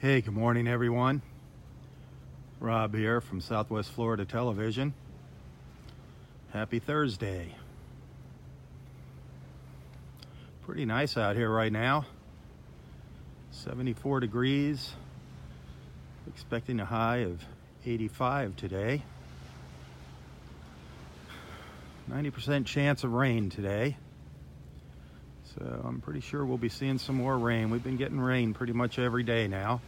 Hey, good morning, everyone. Robb here from Southwest Florida Television. Happy Thursday. Pretty nice out here right now. 74 degrees. Expecting a high of 85 today. 90% chance of rain today. So I'm pretty sure we'll be seeing some more rain. We've been getting rain pretty much every day now.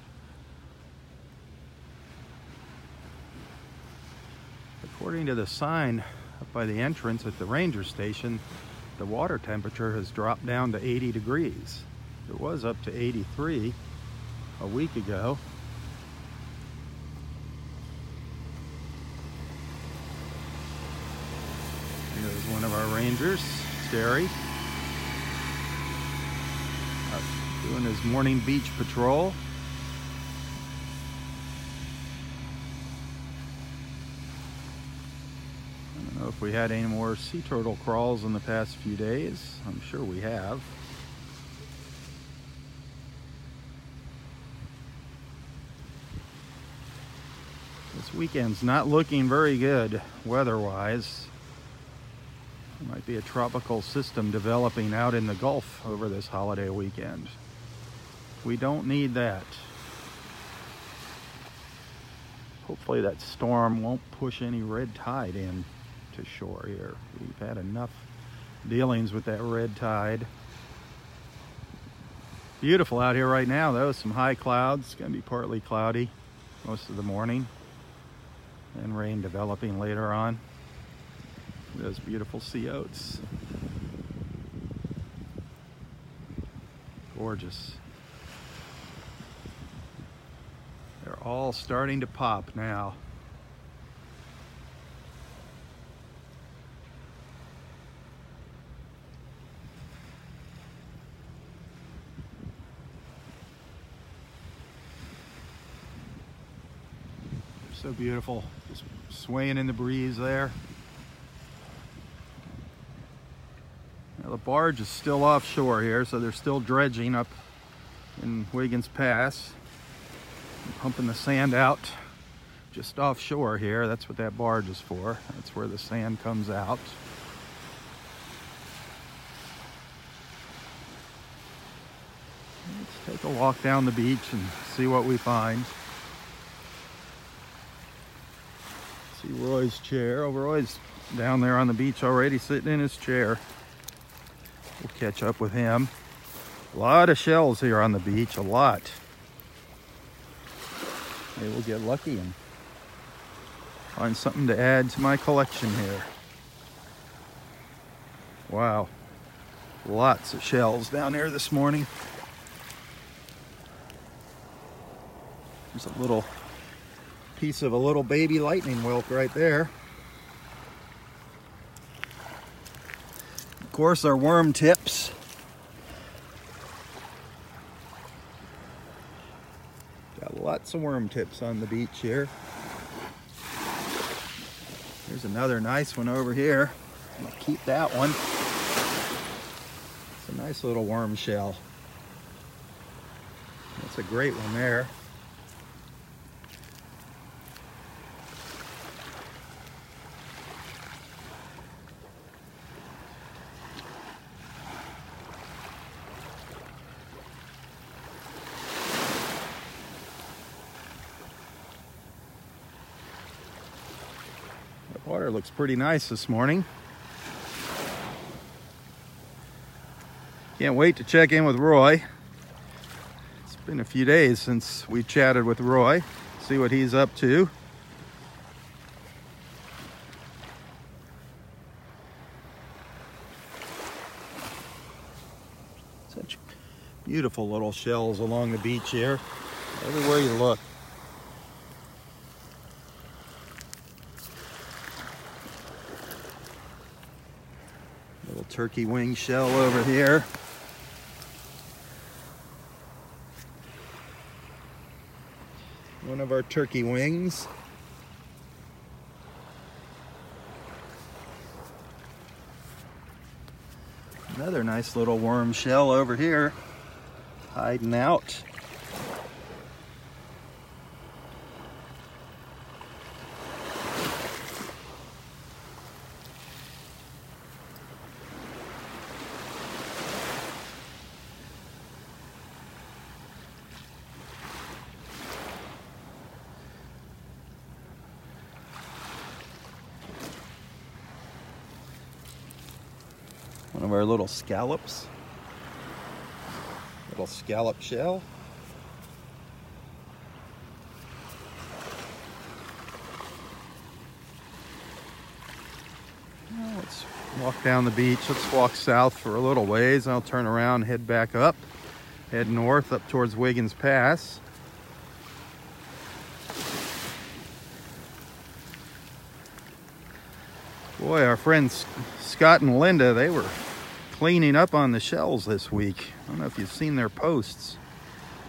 According to the sign up by the entrance at the ranger station, the water temperature has dropped down to 80 degrees. It was up to 83 a week ago. There's one of our rangers, Terry. doing his morning beach patrol. I don't know if we had any more sea turtle crawls in the past few days. I'm sure we have. This weekend's not looking very good weather-wise. Might be a tropical system developing out in the Gulf over this holiday weekend. We don't need that. Hopefully that storm won't push any red tide in to shore here. We've had enough dealings with that red tide. Beautiful out here right now though, some high clouds. It's gonna be partly cloudy most of the morning and rain developing later on. Those beautiful sea oats. Gorgeous. They're all starting to pop now. So beautiful, just swaying in the breeze there. Now the barge is still offshore here, so they're still dredging up in Wiggins Pass pumping the sand out just offshore here. That's what that barge is for. That's where the sand comes out. Let's take a walk down the beach and see what we find. See Roy's chair. Oh, Roy's down there on the beach already sitting in his chair. We'll catch up with him. A lot of shells here on the beach, a lot. Maybe we'll get lucky and find something to add to my collection here. Wow. Lots of shells down there this morning. There's a little piece of a little baby lightning whelk right there. Of course, our worm tips. Got lots of worm tips on the beach here. There's another nice one over here. I'm gonna keep that one. It's a nice little worm shell. That's a great one there. Water looks pretty nice this morning. Can't wait to check in with Roy. It's been a few days since we chatted with Roy, see what he's up to. Such beautiful little shells along the beach here, everywhere you look. Turkey wing shell over here. One of our turkey wings. Another nice little worm shell over here, hiding out. Little scallops. Little scallop shell. Let's walk down the beach. Let's walk south for a little ways. I'll turn around, head back up, head north up towards Wiggins Pass. Boy, our friends Scott and Linda, they were cleaning up on the shells this week. I don't know if you've seen their posts.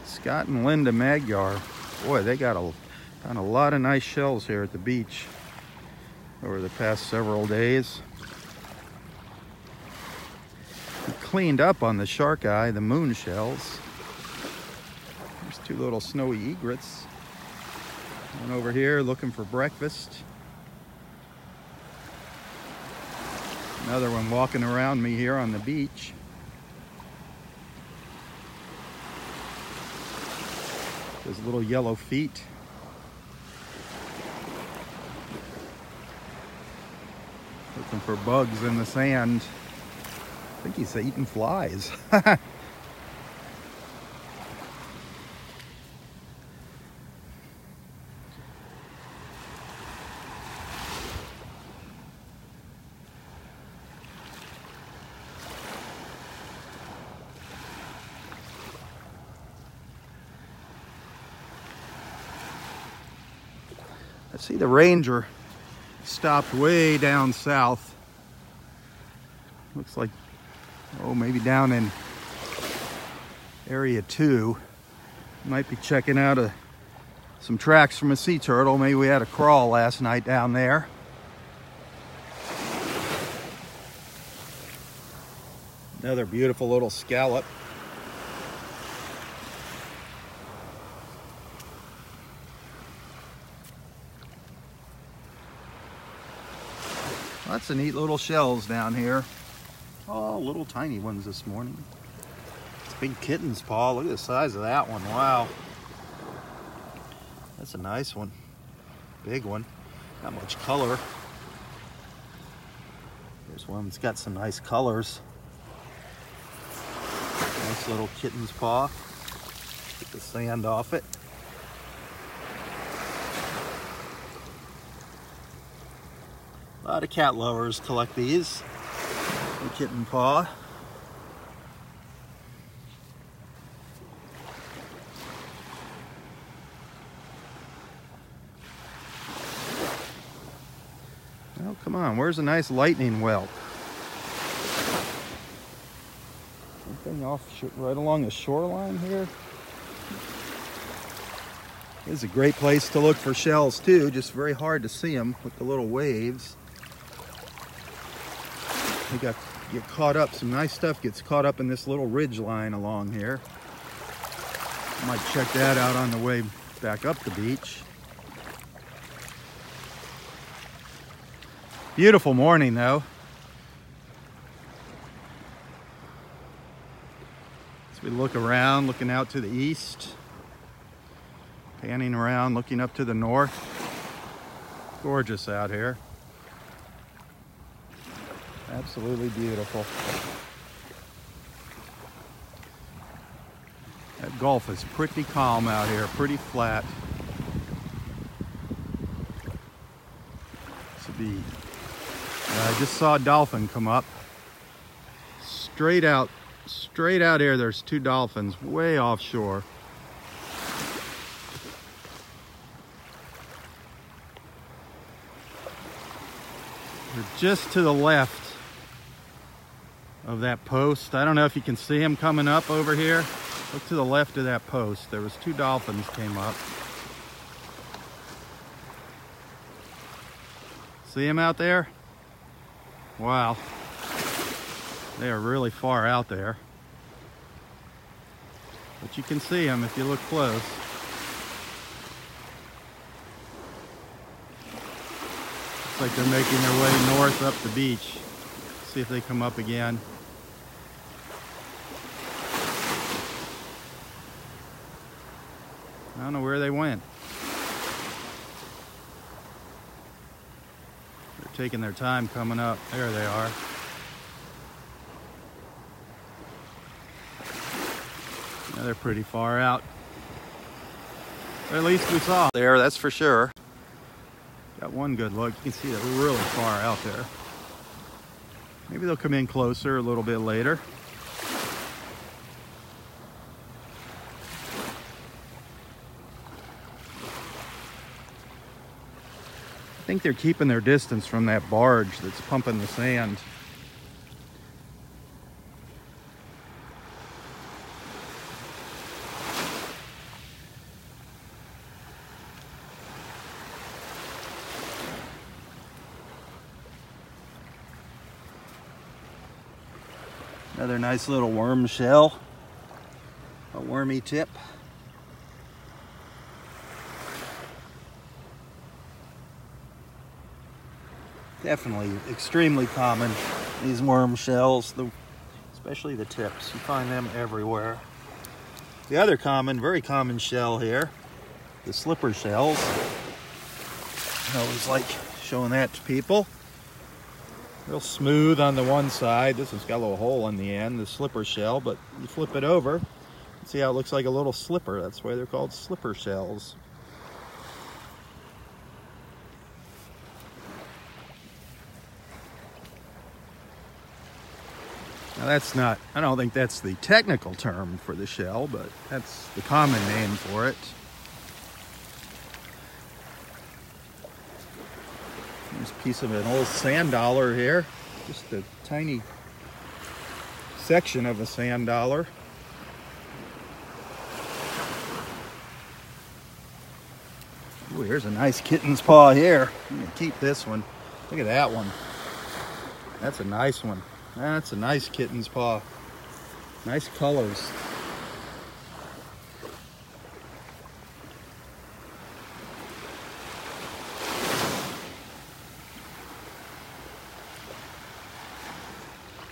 Scott and Linda Magyar. Boy, they got a, found a lot of nice shells here at the beach over the past several days. We cleaned up on the shark eye, the moon shells. There's two little snowy egrets. One over here looking for breakfast. Another one walking around me here on the beach. Those little yellow feet. Looking for bugs in the sand. I think he's eating flies. see the ranger stopped way down south. Looks like, oh, maybe down in area two. Might be checking out a, some tracks from a sea turtle. Maybe we had a crawl last night down there. Another beautiful little scallop. Lots of neat little shells down here. Oh, little tiny ones this morning. It's big kitten's paw. Look at the size of that one. Wow. That's a nice one. Big one. Not much color. There's one that's got some nice colors. Nice little kitten's paw. Get the sand off it. Lot of cat lovers collect these. The kitten paw. Oh, come on. Where's a nice lightning whelk? Something off right along the shoreline here. This is a great place to look for shells too. Just very hard to see them with the little waves. They got get caught up. Some nice stuff gets caught up in this little ridge line along here. Might check that out on the way back up the beach. Beautiful morning though. As we look around, looking out to the east, panning around, looking up to the north. Gorgeous out here. Absolutely beautiful. That Gulf is pretty calm out here, pretty flat. Would be, I just saw a dolphin come up. Straight out, straight out here, there's two dolphins way offshore. They're just to the left of that post. I don't know if you can see them coming up over here. Look to the left of that post. There was two dolphins came up. See them out there? Wow. They are really far out there. But you can see them if you look close. Looks like they're making their way north up the beach. See if they come up again. I don't know where they went. They're taking their time coming up. There they are. Yeah, they're pretty far out. But at least we saw there, that's for sure. Got one good look. You can see they're really far out there. Maybe they'll come in closer a little bit later. Think they're keeping their distance from that barge that's pumping the sand. Another nice little worm shell, a wormy tip. Definitely extremely common, these worm shells, the, especially the tips. You find them everywhere. The other common, very common shell here, the slipper shells. I always like showing that to people. Real smooth on the one side. This one's got a little hole in the end, the slipper shell, but you flip it over, see how it looks like a little slipper. That's why they're called slipper shells. Now that's not, I don't think that's the technical term for the shell, but that's the common name for it. There's a piece of an old sand dollar here. Just a tiny section of a sand dollar. Ooh, here's a nice kitten's paw here. I'm gonna keep this one. Look at that one. That's a nice one. That's a nice kitten's paw. Nice colors.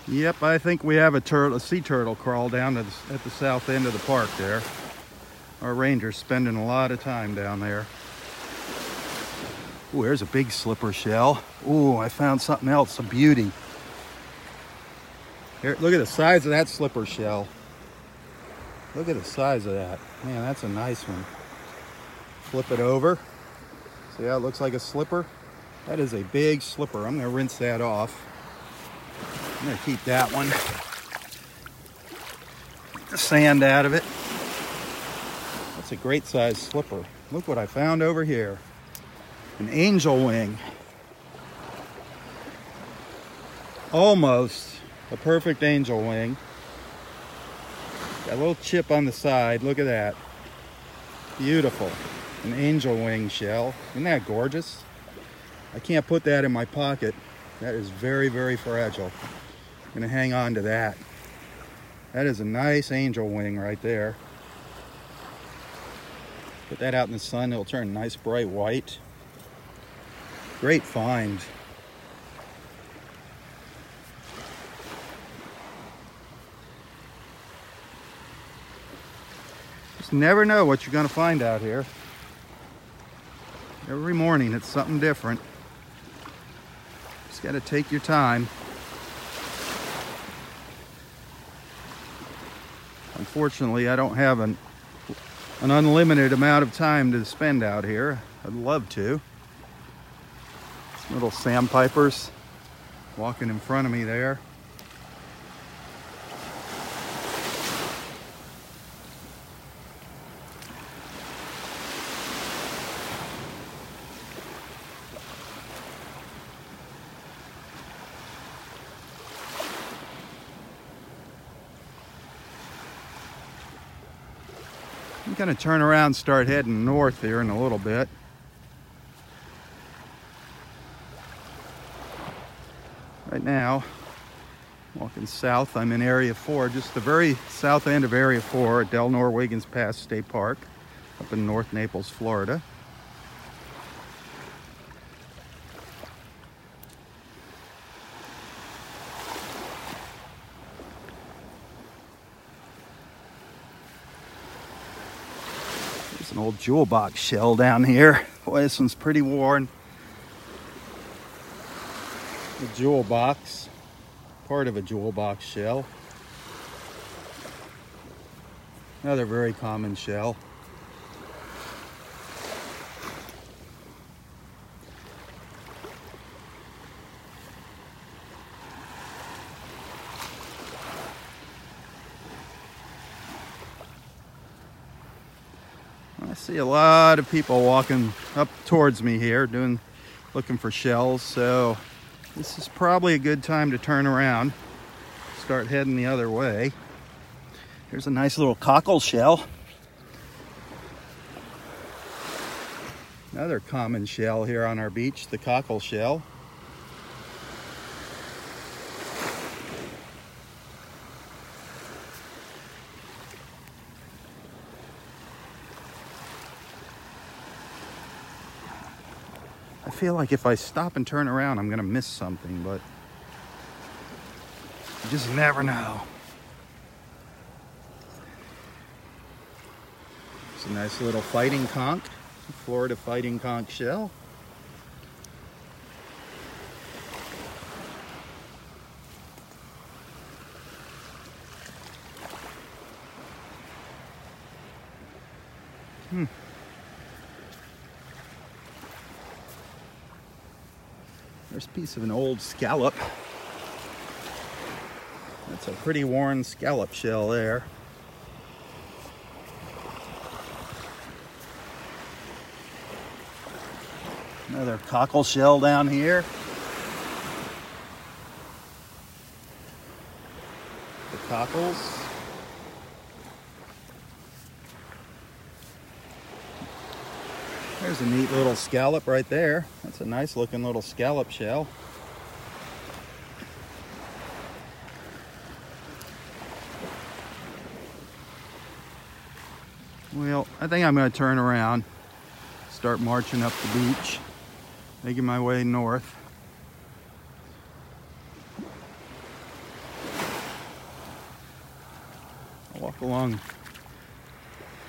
Yep, I think we have a, turtle, a sea turtle crawl down the, at the south end of the park there. Our ranger's spending a lot of time down there. Ooh, there's a big slipper shell. Ooh, I found something else, a beauty. Here, look at the size of that slipper shell. Look at the size of that. Man, that's a nice one. Flip it over. See how it looks like a slipper? That is a big slipper. I'm gonna rinse that off. I'm gonna keep that one. Get the sand out of it. That's a great size slipper. Look what I found over here. An angel wing. Almost a perfect angel wing. Got a little chip on the side. Look at that. Beautiful. An angel wing shell. Isn't that gorgeous? I can't put that in my pocket. That is very, very fragile. Gonna hang on to that. That is a nice angel wing right there. Put that out in the sun, it'll turn nice bright white. Great find. Never know what you're gonna find out here. Every morning it's something different. Just gotta take your time. Unfortunately, I don't have an, an unlimited amount of time to spend out here. I'd love to. Some little sandpipers walking in front of me there. I'm gonna turn around start heading north here in a little bit. Right now, walking south, I'm in Area 4, just the very south end of Area 4 at Delnor Wiggins Pass State Park up in North Naples, Florida. an old jewel box shell down here. Boy, this one's pretty worn. The jewel box, part of a jewel box shell. Another very common shell. I see a lot of people walking up towards me here doing looking for shells so this is probably a good time to turn around start heading the other way. Here's a nice little cockle shell. Another common shell here on our beach the cockle shell feel like if I stop and turn around, I'm gonna miss something, but you just never know. It's a nice little fighting conch, Florida fighting conch shell. Hmm. A piece of an old scallop. That's a pretty worn scallop shell there. Another cockle shell down here. The cockles. There's a neat little scallop right there. That's a nice looking little scallop shell. Well, I think I'm going to turn around, start marching up the beach, making my way north. I'll walk along,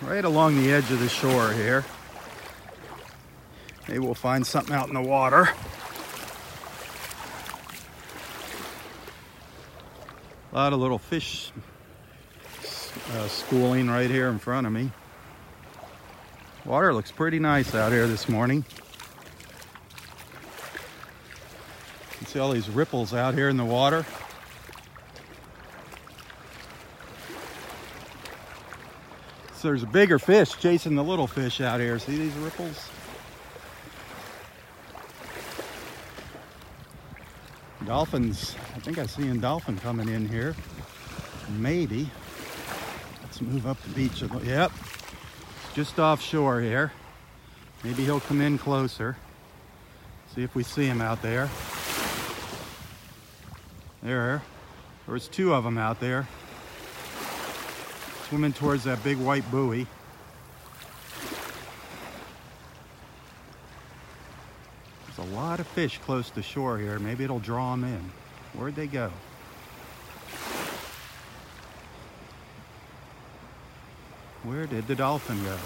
right along the edge of the shore here. Maybe we'll find something out in the water. A lot of little fish uh, schooling right here in front of me. Water looks pretty nice out here this morning. You can see all these ripples out here in the water. So there's a bigger fish chasing the little fish out here. See these ripples? Dolphins, I think I see a dolphin coming in here. Maybe. Let's move up the beach a little. Yep, just offshore here. Maybe he'll come in closer. See if we see him out there. There, there's two of them out there. Swimming towards that big white buoy. A lot of fish close to shore here. Maybe it'll draw them in. Where'd they go? Where did the dolphin go?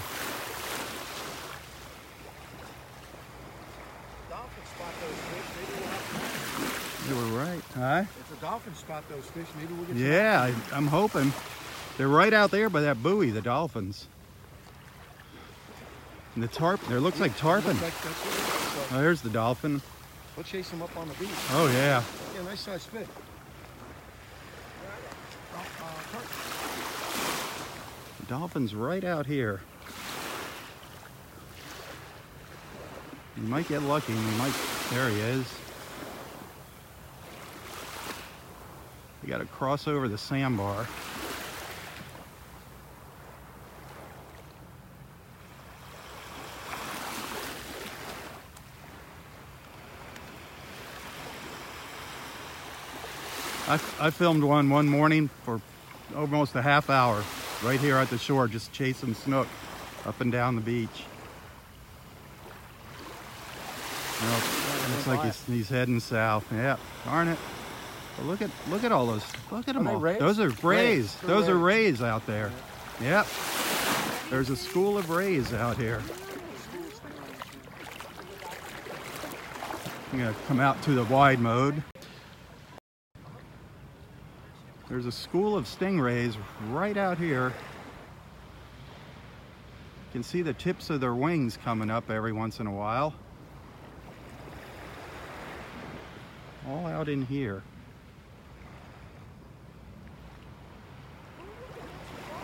You were right, huh? If the dolphins spot those fish, maybe we'll get Yeah, I, I'm hoping. They're right out there by that buoy, the dolphins. And the tarp, there looks like tarpon. Like that's what it is. So Oh, there's the dolphin. we'll chase him up on the beach. Oh, yeah. Yeah, nice size fish. The dolphin's right out here. You might get lucky. You might. There he is. You got to cross over the sandbar. I, I filmed one one morning for almost a half hour right here at the shore just chasing snook up and down the beach. Looks like he's, he's heading south. Yeah, darn it. Look at look at all those. Look at them they all. rays? Those are rays. They're Those are rays. rays out there. Yep. There's a school of rays out here. I'm gonna come out to the wide mode. There's a school of stingrays right out here You can see the tips of their wings coming up every once in a while. All out in here.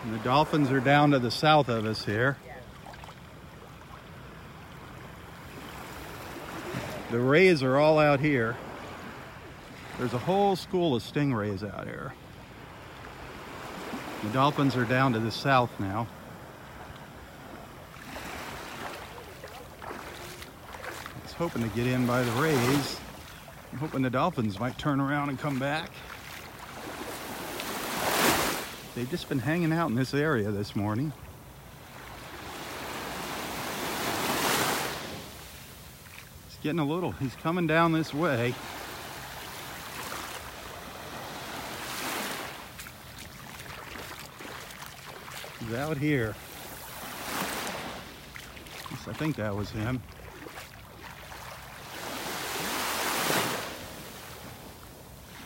And the dolphins are down to the south of us here. The rays are all out here. There's a whole school of stingrays out here. The dolphins are down to the south now. I was hoping to get in by the rays. I'm hoping the dolphins might turn around and come back. They've just been hanging out in this area this morning. He's getting a little, he's coming down this way. Out here. I think that was him.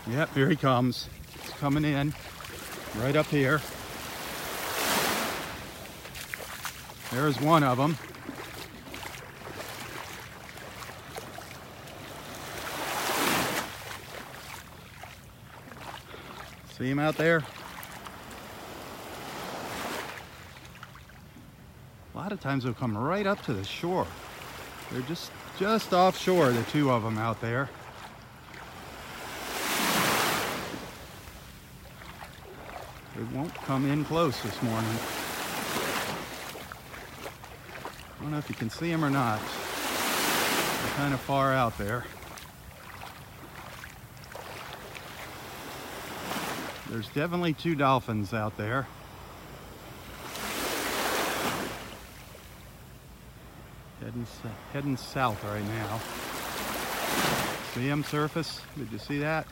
Yep, here he comes. He's coming in right up here. There's one of them. See him out there? Lot of times they'll come right up to the shore. They're just just offshore, the two of them out there. They won't come in close this morning. I don't know if you can see them or not. They're kind of far out there. There's definitely two dolphins out there. Heading, s- heading south right now. See surface? Did you see that?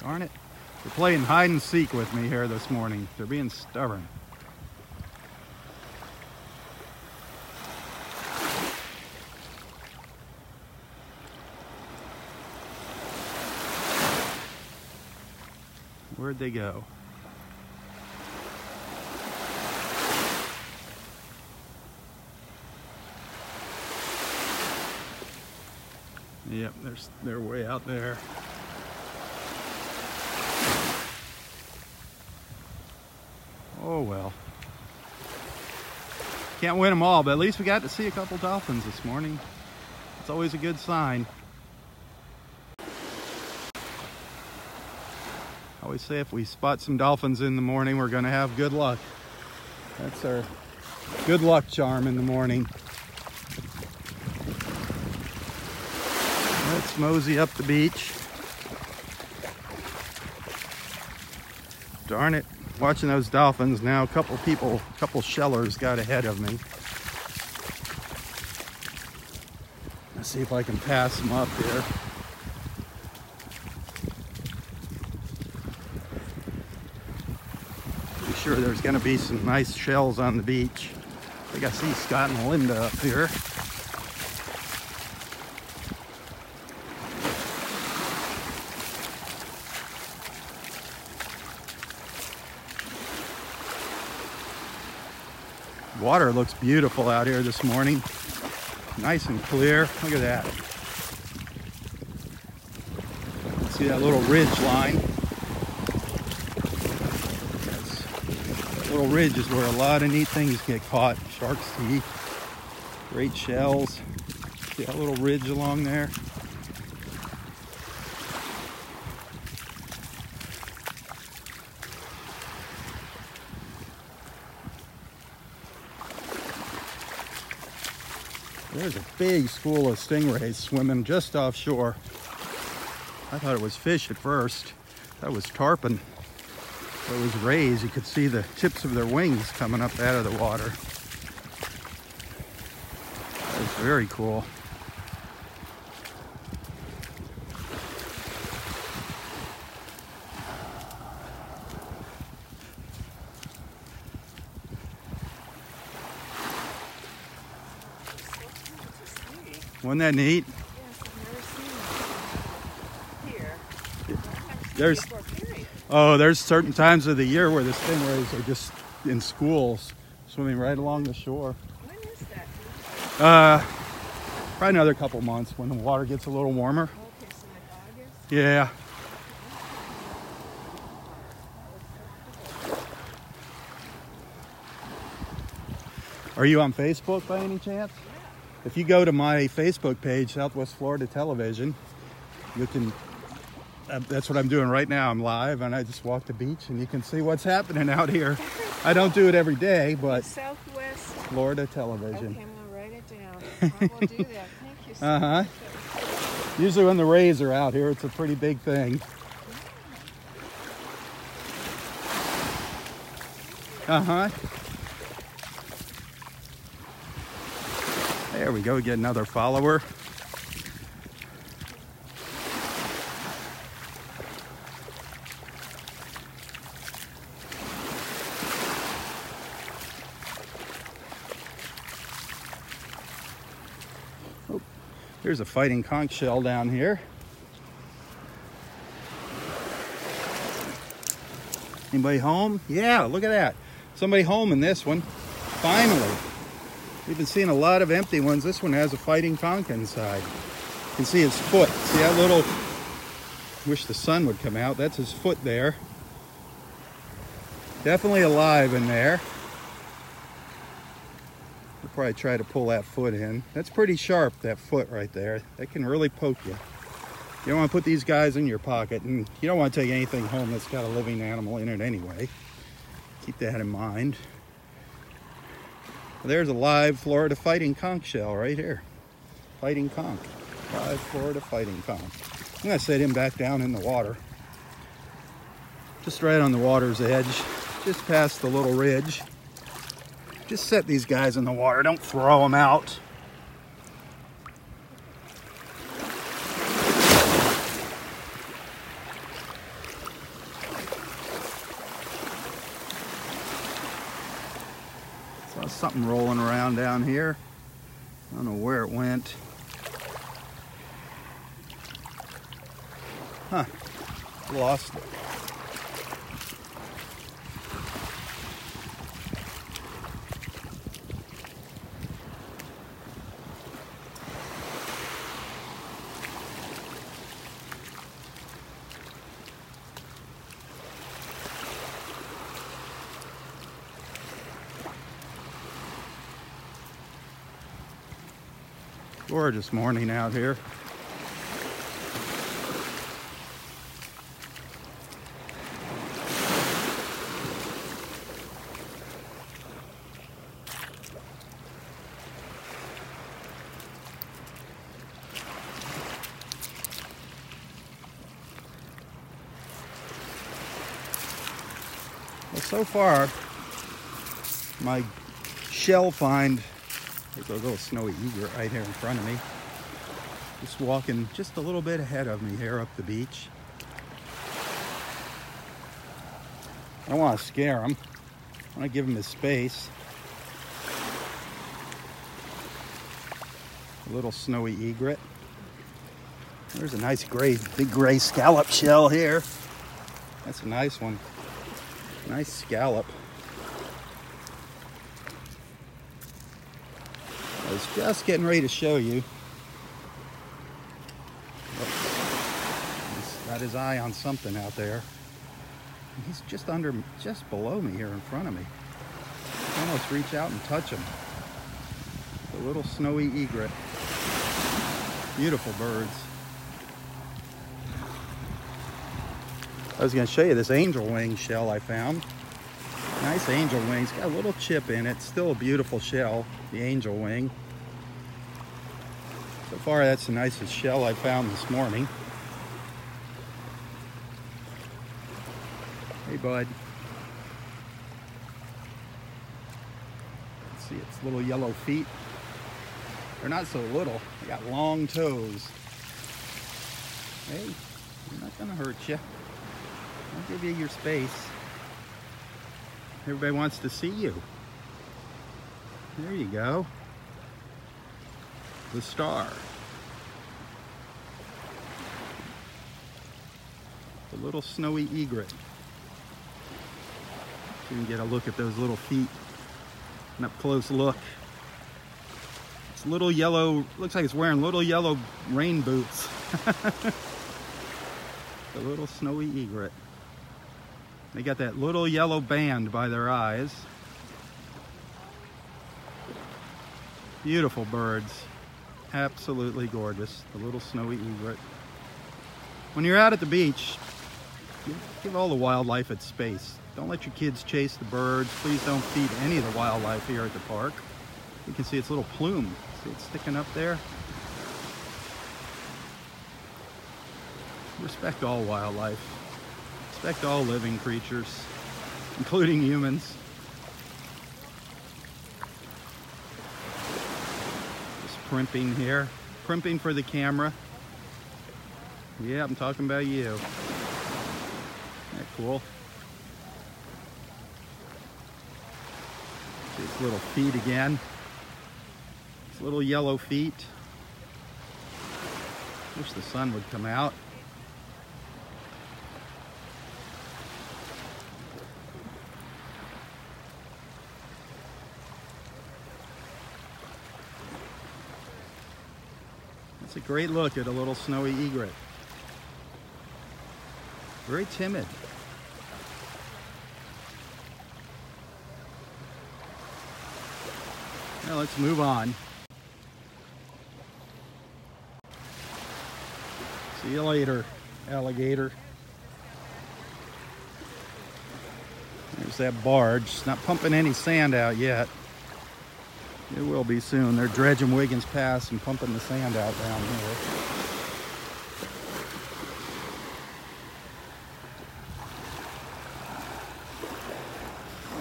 Darn it. They're playing hide and seek with me here this morning. They're being stubborn. Where'd they go? Yep, they're, they're way out there. Oh well. Can't win them all, but at least we got to see a couple dolphins this morning. It's always a good sign. I always say if we spot some dolphins in the morning, we're to have good luck. That's our good luck charm in the morning. Let's mosey up the beach. Darn it. Watching those dolphins now, a couple people, a couple shellers got ahead of me. Let's see if I can pass them up here. Be sure there's gonna be some nice shells on the beach. I think I see Scott and Linda up here. Water looks beautiful out here this morning. Nice and clear. Look at that. See that little ridge line? That's- that little ridge is where a lot of neat things get caught. Shark's teeth, great shells. See that little ridge along there? There's a big school of stingrays swimming just offshore. I thought it was fish at first. That was tarpon. It was rays. You could see the tips of their wings coming up out of the water. That was very cool. Wasn't that neat? There's-. Oh, there's certain times of the year where the stingrays are just in schools, swimming right along the shore. When is that? Uh, probably another couple months when the water gets a little warmer. Okay, so Yeah. Are you on Facebook by any chance? If you go to my Facebook page, Southwest Florida Television, you can. Uh, that's what I'm doing right now. I'm live and I just walk the beach and you can see what's happening out here. I don't do it every day, but Southwest. Florida Television. Okay, I'm gonna write it down. I will do that. Thank you so Uh-huh. Usually when the Rays are out here, it's a pretty big thing. Uh-huh. There we go, get another follower. Oh, Here's a fighting conch shell down here. Anybody home? Yeah, look at that. Somebody home in this one. Finally. We've been seeing a lot of empty ones. This one has a fighting conch inside. You can see his foot. See that little, wish the sun would come out. That's his foot there. Definitely alive in there. We'll probably try to pull that foot in. That's pretty sharp, that foot right there. That can really poke you. You don't want to put these guys in your pocket, and you don't want to take anything home that's got a living animal in it anyway. Keep that in mind. There's a live Florida fighting conch shell right here. Fighting conch. Live Florida fighting conch. I'm going to set him back down in the water. Just right on the water's edge, just past the little ridge. Just set these guys in the water. Don't throw them out. Something rolling around down here. I don't know where it went. Huh. Lost it. Gorgeous morning out here. Well, so far, my shell find there's a little snowy egret right here in front of me. Just walking just a little bit ahead of me here up the beach. I don't want to scare him. I want to give him his space. A little snowy egret. There's a nice gray, big gray scallop shell here. That's a nice one. Nice scallop. I was just getting ready to show you. He's got his eye on something out there. He's just under, just below me here in front of me. Almost reach out and touch him. The little snowy egret. Beautiful birds. I was going to show you this angel wing shell I found. Nice angel wing. It's got a little chip in it. Still a beautiful shell, the angel wing. So far, that's the nicest shell I found this morning. Hey, bud. Let's see its little yellow feet. They're not so little. They got long toes. Hey, I'm not gonna hurt you. I'll give you your space. Everybody wants to see you. There you go. The star. The little snowy egret. You can get a look at those little feet. An up close look. It's little yellow, looks like it's wearing little yellow rain boots. the little snowy egret. They got that little yellow band by their eyes. Beautiful birds. Absolutely gorgeous. The little snowy egret. When you're out at the beach, give- all the wildlife its space. Don't let your kids chase the birds. Please don't feed any of the wildlife here at the park. You can see its little plume. See it sticking up there? Respect all wildlife. Respect all living creatures, including humans. Just primping here. Crimping for the camera. Yeah, I'm talking about you. That cool? Its little feet again. Its little yellow feet. Wish the sun would come out. A great look at a little snowy egret. Very timid. Now let's move on. See you later, alligator. There's that barge. It's not pumping any sand out yet. It will be soon. They're dredging Wiggins Pass and pumping the sand out down here.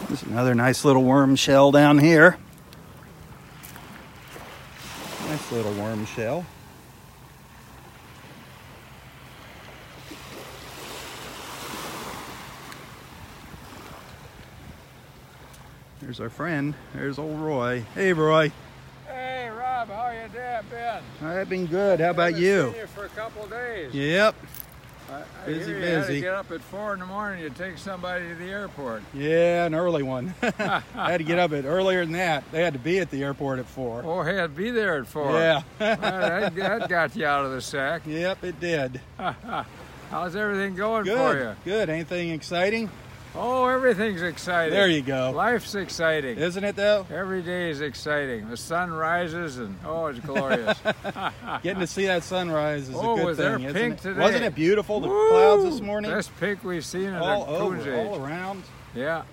There's another nice little worm shell down here. Nice little worm shell. There's our friend. There's old Roy. Hey, Roy. Hey Robb, how you doing, Ben? I've been good. How about you? Seen you for a couple days. Yep. I, I Busy, you had busy. to get up at four in the morning to take somebody to the airport. Yeah, an early one. I had to get up at earlier than that. They had to be at the airport at four. Oh, hey, I'd be there at four. Yeah. Well, that, that got you out of the sack. yep, it did. How's everything going for Good. you? Good. Anything exciting? Oh, everything's exciting. There you go. Life's exciting. Isn't it though? Every day is exciting. The sun rises and oh, it's glorious. Getting to see that sunrise is Oh, a good was there thing, isn't pink it? today? Wasn't it beautiful? The Woo! clouds this morning, Best pink we've seen in all a over, all around. Yeah.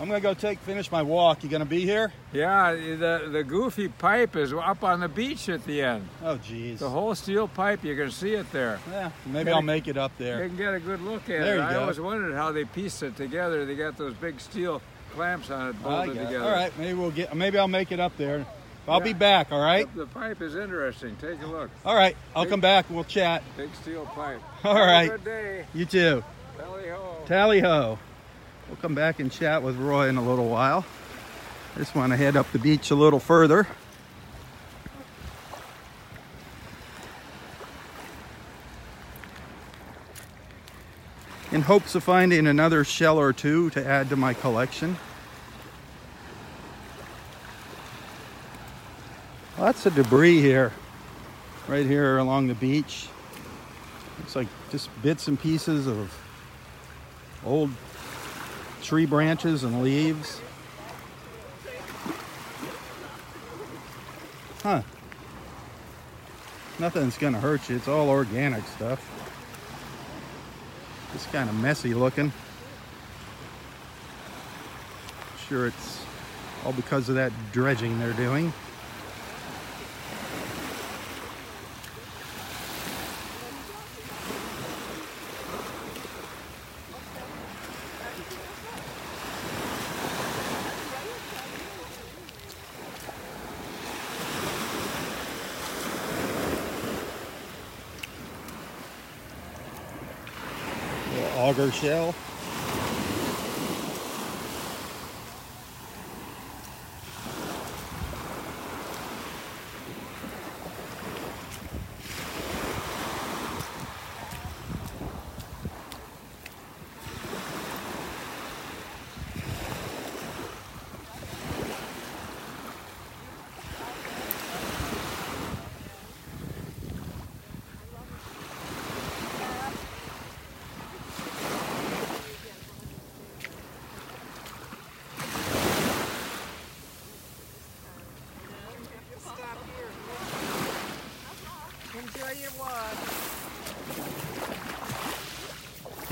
I'm gonna go take finish my walk. You gonna be here? Yeah, the the goofy pipe is up on the beach at the end. Oh, geez. The whole steel pipe, you can see it there. Yeah, maybe Gotta- I'll make it up there. You can get a good look at There it. you I go. always wondered how they pieced it together. They got those big steel clamps on it bolted it. together. All right, maybe we'll get. Maybe I'll make it up there. I'll be back. All right. The, the pipe is interesting. Take a look. All right. I'll come back. We'll chat. Big steel pipe. All Have right. A good day. You too. Tally ho. Tally ho. We'll come back and chat with Roy in a little while. I just want to head up the beach a little further. In hopes of finding another shell or two to add to my collection. Lots of debris here, right here along the beach. Looks like just bits and pieces of old tree branches and leaves. Huh. Nothing's gonna hurt you. It's all organic stuff. Just kind of messy looking. Sure, it's all because of that dredging they're doing. Little auger shell.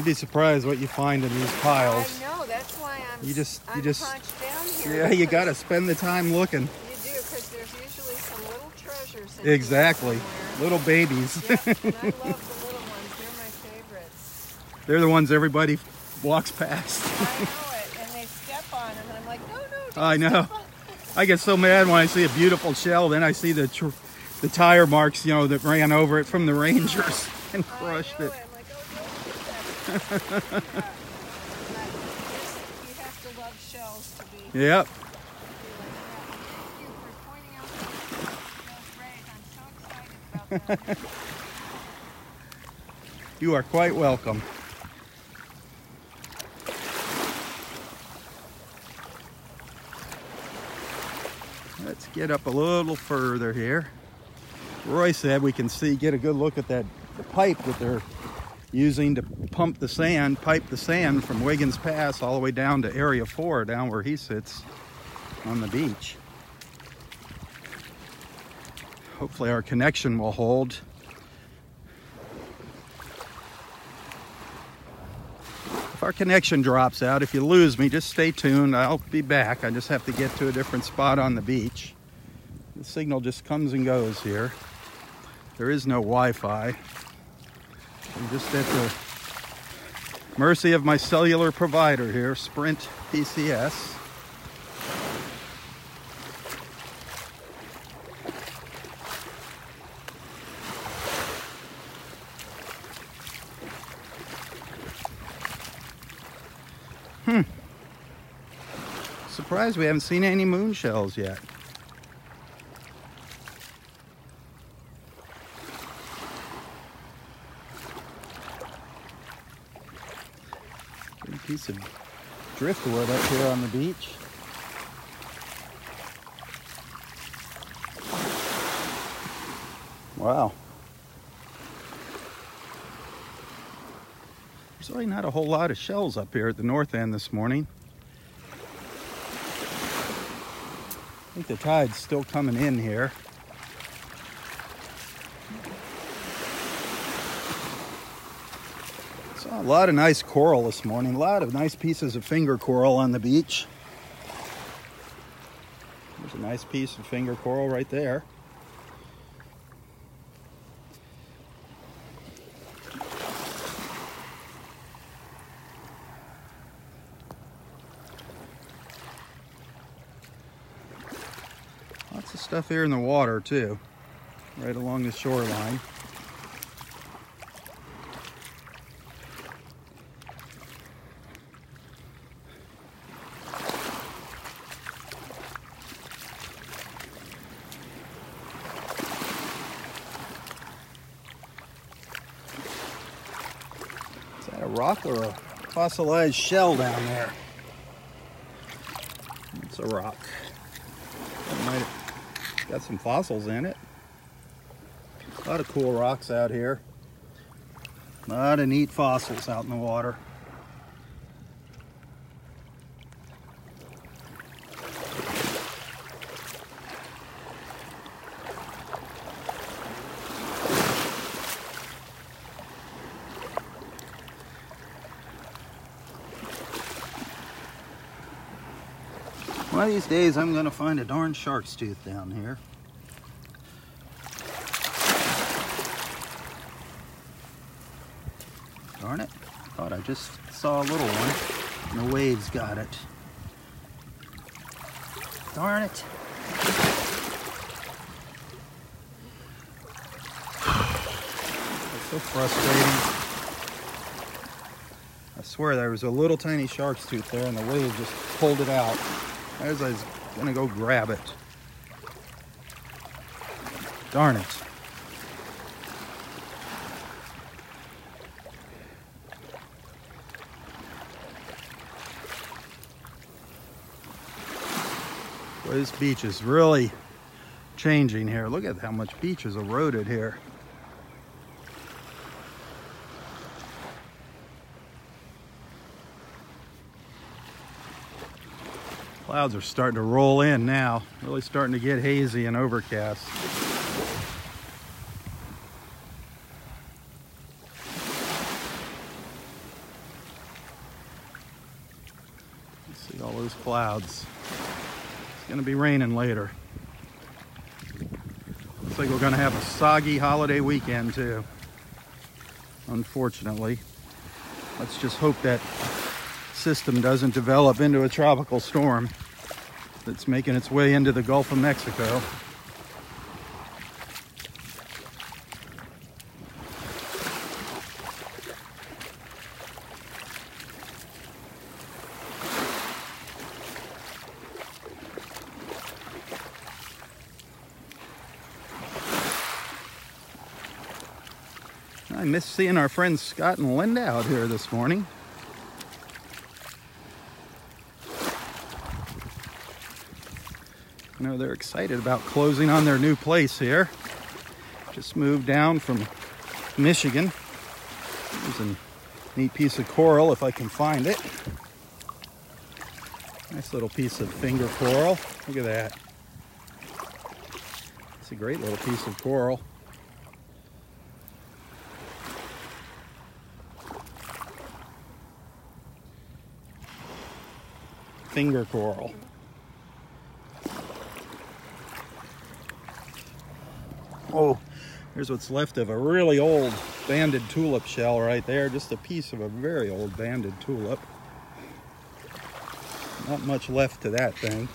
Be surprised what you find in these piles. I know. That's why I'm. You just- I'm you just- down here. Yeah, you gotta spend the time looking. You do, because there's usually some little treasures. in Exactly. Little babies. Yep, I love the little ones. They're my favorites. They're the ones everybody walks past. I know it, and they step on, and I'm like, no, no. Don't I know. I get so mad when I see a beautiful shell, then I see the tr- the tire marks, you know, that ran over it from the Rangers and crushed know it. Yep. You are quite welcome. Let's get up a little further here. Roy said we can see, get a good look at that pipe that they're using to pump the sand, pipe the sand from Wiggins Pass all the way down to Area 4, down where he sits on the beach. Hopefully our connection will hold. If our connection drops out, if you lose me, just stay tuned. I'll be back. I just have to get to a different spot on the beach. The signal just comes and goes here. There is no Wi-Fi. I'm just at the mercy of my cellular provider here, Sprint PCS. Hmm. Surprised we haven't seen any moon shells yet. Big piece of driftwood up here on the beach. Wow. There's really not a whole lot of shells up here at the north end this morning. I think the tide's still coming in here. Saw a lot of nice coral this morning. A lot of nice pieces of finger coral on the beach. There's a nice piece of finger coral right there. Lots of stuff here in the water too, right along the shoreline. Rock or a fossilized shell down there? It's a rock. That might have got some fossils in it. A lot of cool rocks out here. A lot of neat fossils out in the water. Of these days I'm gonna find a darn shark's tooth down here. Darn it. Thought I just saw a little one. And the waves got it. Darn it. That's so frustrating. I swear there was a little tiny shark's tooth there and the wave just pulled it out as I was gonna go grab it. Darn it. Boy, this beach is really changing here. Look at how much beach is eroded here. Clouds are starting to roll in now, really starting to get hazy and overcast. See all those clouds. It's gonna be raining later. Looks like we're gonna have a soggy holiday weekend too, unfortunately. Let's just hope that system doesn't develop into a tropical storm that's making its way into the Gulf of Mexico. I miss seeing our friends Scott and Linda out here this morning. Know they're excited about closing on their new place here. Just moved down from Michigan. There's a neat piece of coral if I can find it. Nice little piece of finger coral. Look at that. It's a great little piece of coral. Finger coral. Oh, there's what's left of a really old banded tulip shell right there. Just a piece of a very old banded tulip. Not much left to that thing.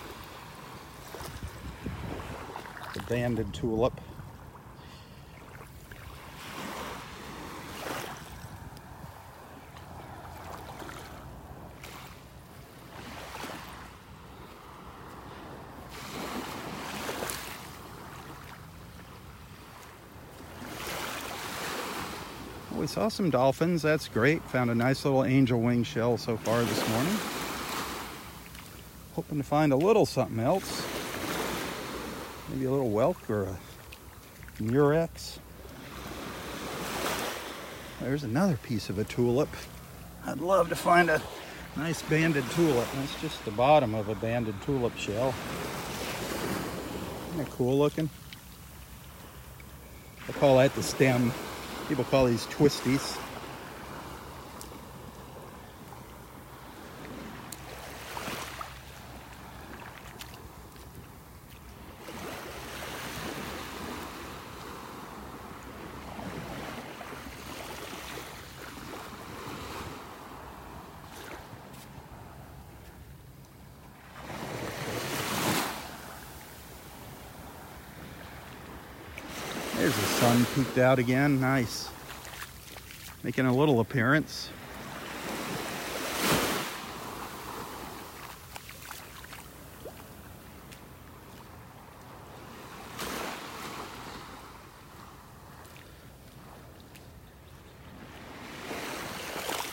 The banded tulip. Saw some dolphins. That's great. Found a nice little angel wing shell so far this morning. Hoping to find a little something else. Maybe a little whelk or a murex. There's another piece of a tulip. I'd love to find a nice banded tulip. That's just the bottom of a banded tulip shell. Isn't that cool looking? I call that the stem. People call these twisties. There's the sun out again. Nice. Making a little appearance.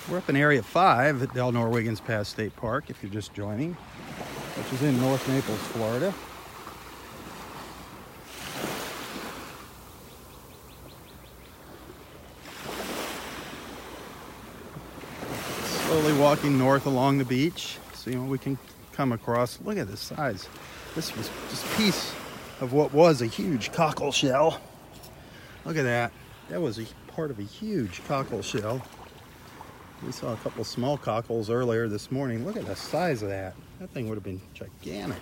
We're up in Area 5 at Delnor-Wiggins Pass State Park, if you're just joining, which is in North Naples, Florida. Slowly walking north along the beach, seeing what we can come across. Look at this size. This was just a piece of what was a huge cockle shell. Look at that. That was a part of a huge cockle shell. We saw a couple small cockles earlier this morning. Look at the size of that. That thing would have been gigantic.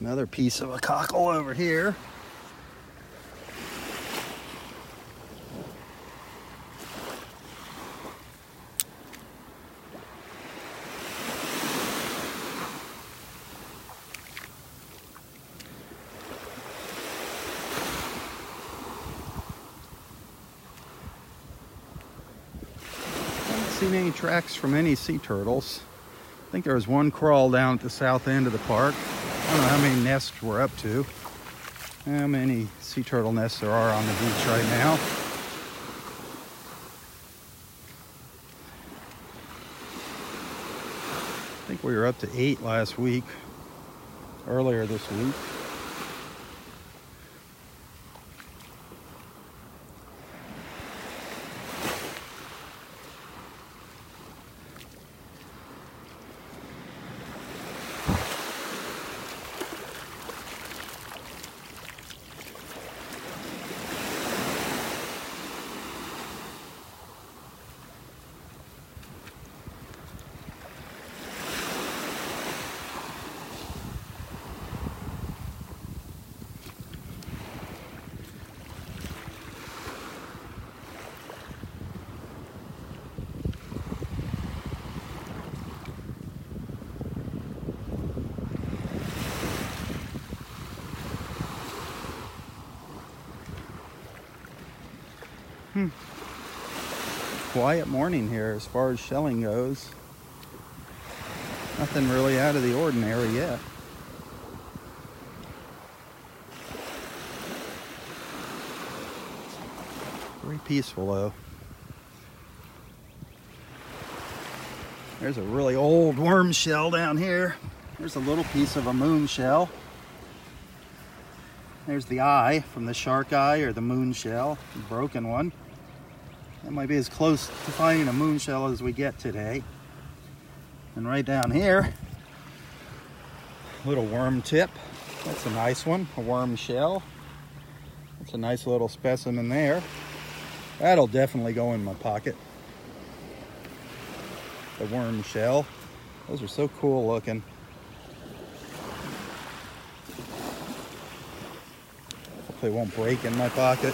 Another piece of a cockle over here. Seen any tracks from any sea turtles. I think there was one crawl down at the south end of the park. I don't know how many nests we're up to. How many sea turtle nests there are on the beach right now. I think we were up to eight last week, earlier this week. Quiet morning here as far as shelling goes. Nothing really out of the ordinary yet. Very peaceful though. There's a really old worm shell down here. There's a little piece of a moon shell. There's the eye from the shark eye or the moon shell, broken one. That might be as close to finding a moon shell as we get today. And right down here, little worm tip. That's a nice one, a worm shell. That's a nice little specimen there. That'll definitely go in my pocket. The worm shell. Those are so cool looking. Hopefully it won't break in my pocket.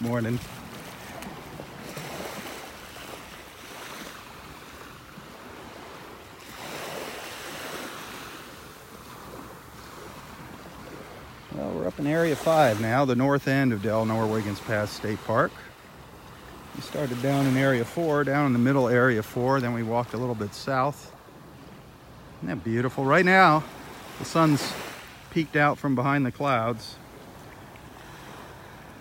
Morning. Well, we're up in Area 5 now, the north end of Delnor Wiggins Pass State Park. We started down in Area 4, down in the middle Area 4, then we walked a little bit south. Isn't that beautiful? Right now, the sun's peeked out from behind the clouds,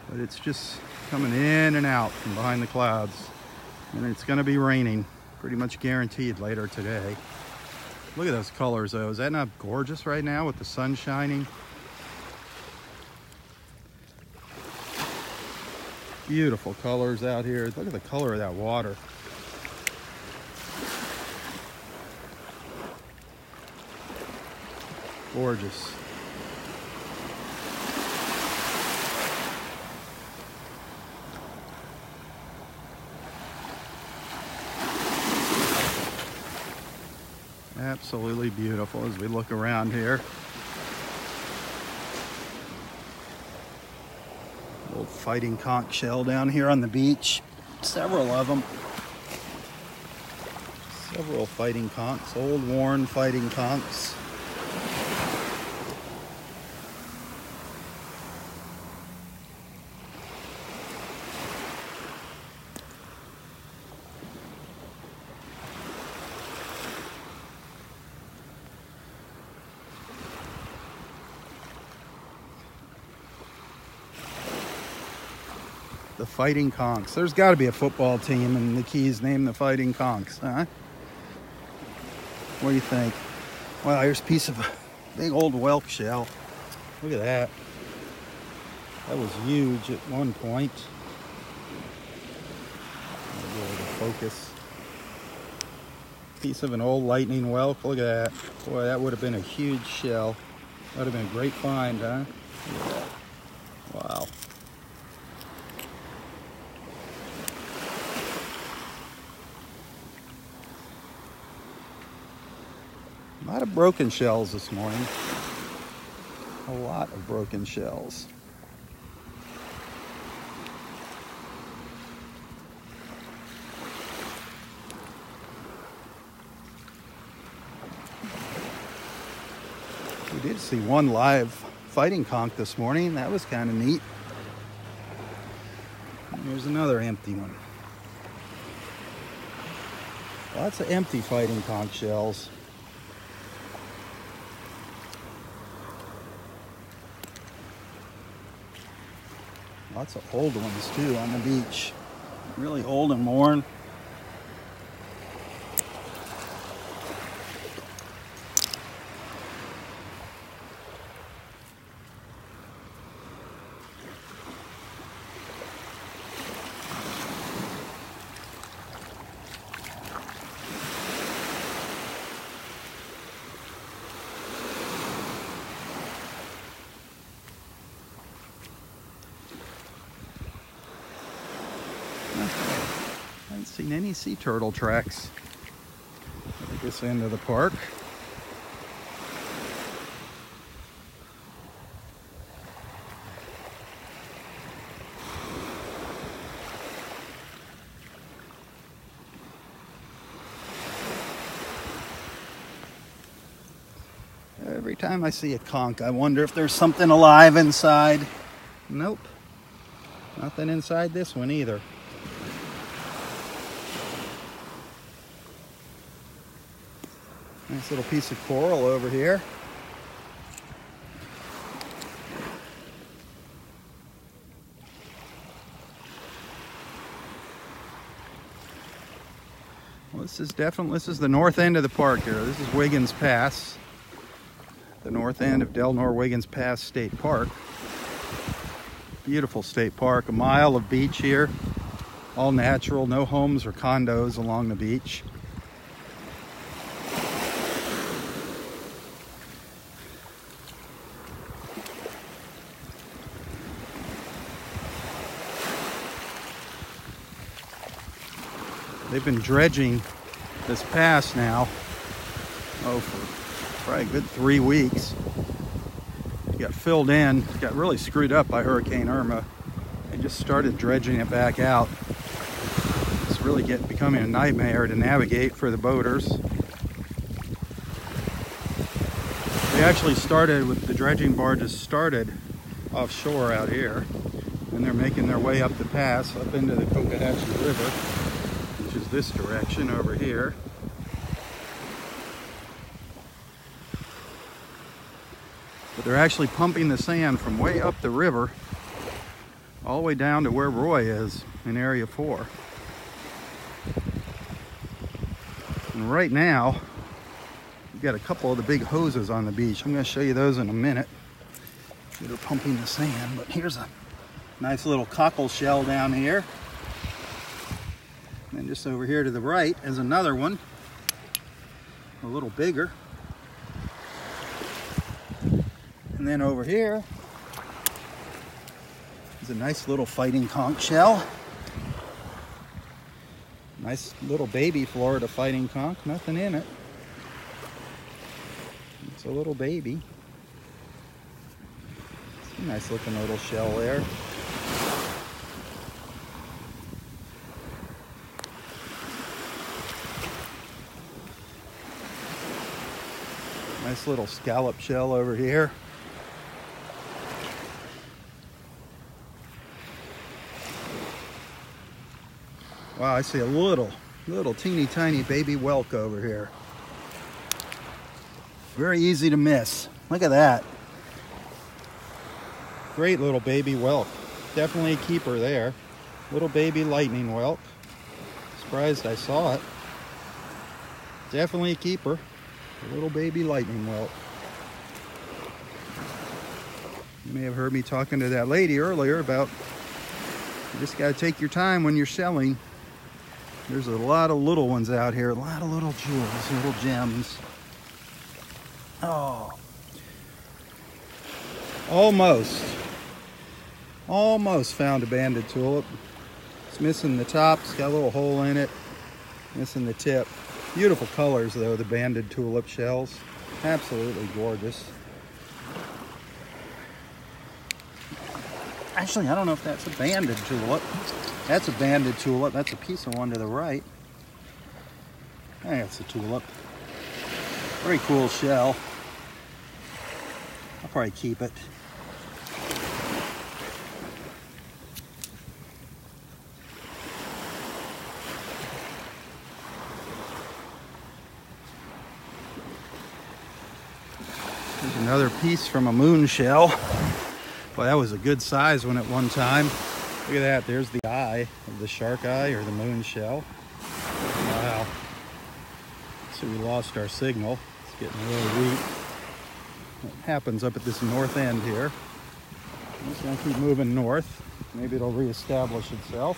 but it's just coming in and out from behind the clouds. And it's going to be raining, pretty much guaranteed later today. Look at those colors though. Is that not gorgeous right now with the sun shining? Beautiful colors out here. Look at the color of that water. Gorgeous. Absolutely beautiful as we look around here. Old fighting conch shell down here on the beach. Several of them. Several fighting conchs, old worn fighting conchs. Fighting Conchs. There's got to be a football team and the Keys named the Fighting Conchs, huh? What do you think? Wow, here's a piece of a big old whelk shell. Look at that. That was huge at one point. Focus. Piece of an old lightning whelk. Look at that. Boy, that would have been a huge shell. That would have been a great find, huh? Look at that. Wow. A lot of broken shells this morning. A lot of broken shells. We did see one live fighting conch this morning. That was kind of neat. Here's another empty one. Lots of empty fighting conch shells. Lots of old ones too on the beach. Really old and worn. sea turtle tracks at this end of the park. Every time I see a conch, I wonder if there's something alive inside. Nope, nothing inside this one either. Nice little piece of coral over here. Well, this is definitely this is the north end of the park here. This is Wiggins Pass, the north end of Delnor Wiggins Pass State Park. Beautiful state park, a mile of beach here, all natural, no homes or condos along the beach. They've been dredging this pass now, oh, for probably a good three weeks. It got filled in, got really screwed up by Hurricane Irma, and just started dredging it back out. It's really get, becoming a nightmare to navigate for the boaters. They actually started with the dredging barges started offshore out here, and they're making their way up the pass up into the Cocohatchee River is this direction over here. But they're actually pumping the sand from way up the river all the way down to where Roy is in Area 4. And right now, we've got a couple of the big hoses on the beach. I'm going to show you those in a minute. That are pumping the sand, but here's a nice little cockle shell down here. Just over here to the right is another one, a little bigger. And then over here is a nice little fighting conch shell. Nice little baby Florida fighting conch, nothing in it. It's a little baby. It's a nice looking little shell there. Little scallop shell over here. Wow, I see a little, little teeny tiny baby whelk over here. Very easy to miss. Look at that. Great little baby whelk. Definitely a keeper there. Little baby lightning whelk. Surprised I saw it. Definitely a keeper. A little baby lightning whelk. You may have heard me talking to that lady earlier about you just got to take your time when you're shelling. There's a lot of little ones out here, a lot of little jewels, little gems. Oh. Almost. Almost found a banded tulip. It's missing the top, it's got a little hole in it, missing the tip. Beautiful colors though, the banded tulip shells. Absolutely gorgeous. Actually, I don't know if that's a banded tulip. That's a banded tulip. That's a piece of one to the right. Think a tulip. Very cool shell. I'll probably keep it. There's another piece from a moon shell. Boy, that was a good size one at one time. Look at that. There's the eye of the shark eye or the moon shell. Wow. So we lost our signal. It's getting really weak. It happens up at this north end here? I'm just gonna keep moving north. Maybe it'll reestablish itself.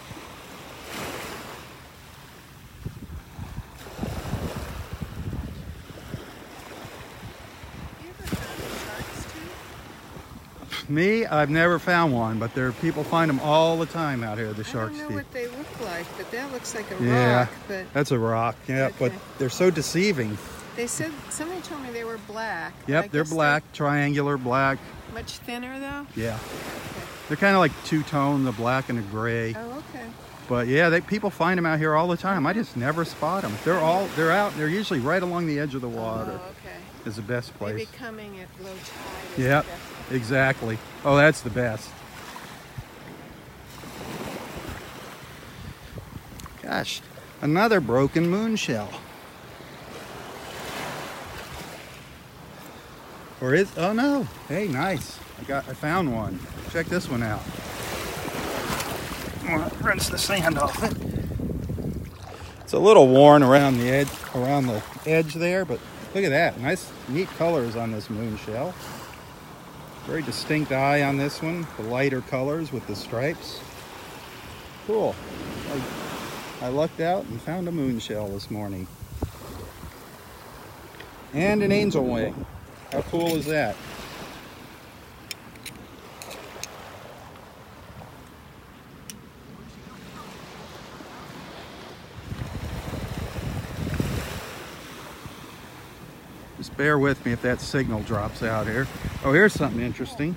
You ever found a shark's tooth? Me, I've never found one, but there are people find them all the time out here, the I shark's don't know what they look like, but that looks like a Yeah. rock. But That's a rock, yeah, but they're so deceiving. they said somebody told me they were black. Yep, they're black, triangular black. Much thinner though. Yeah. They're kind of like two tone, the black and the gray. Oh, okay. But yeah, they, people find them out here all the time. I just never spot them. They're all they're out. They're usually right along the edge of the oh, water. Oh, okay. is the best place. Maybe coming at low tide Yep. Exactly. Oh, that's the best. Gosh, another broken moon shell. Or is, oh no, hey, nice. I got, I found one. Check this one out. I'm gonna rinse the sand off it. It's a little worn around the edge, around the edge there, but look at that. Nice, neat colors on this moon shell. Very distinct eye on this one. The lighter colors with the stripes. Cool. I, I lucked out and found a moon shell this morning. And an angel wing. How cool is that? Bear with me if that signal drops out here. Oh, here's something interesting.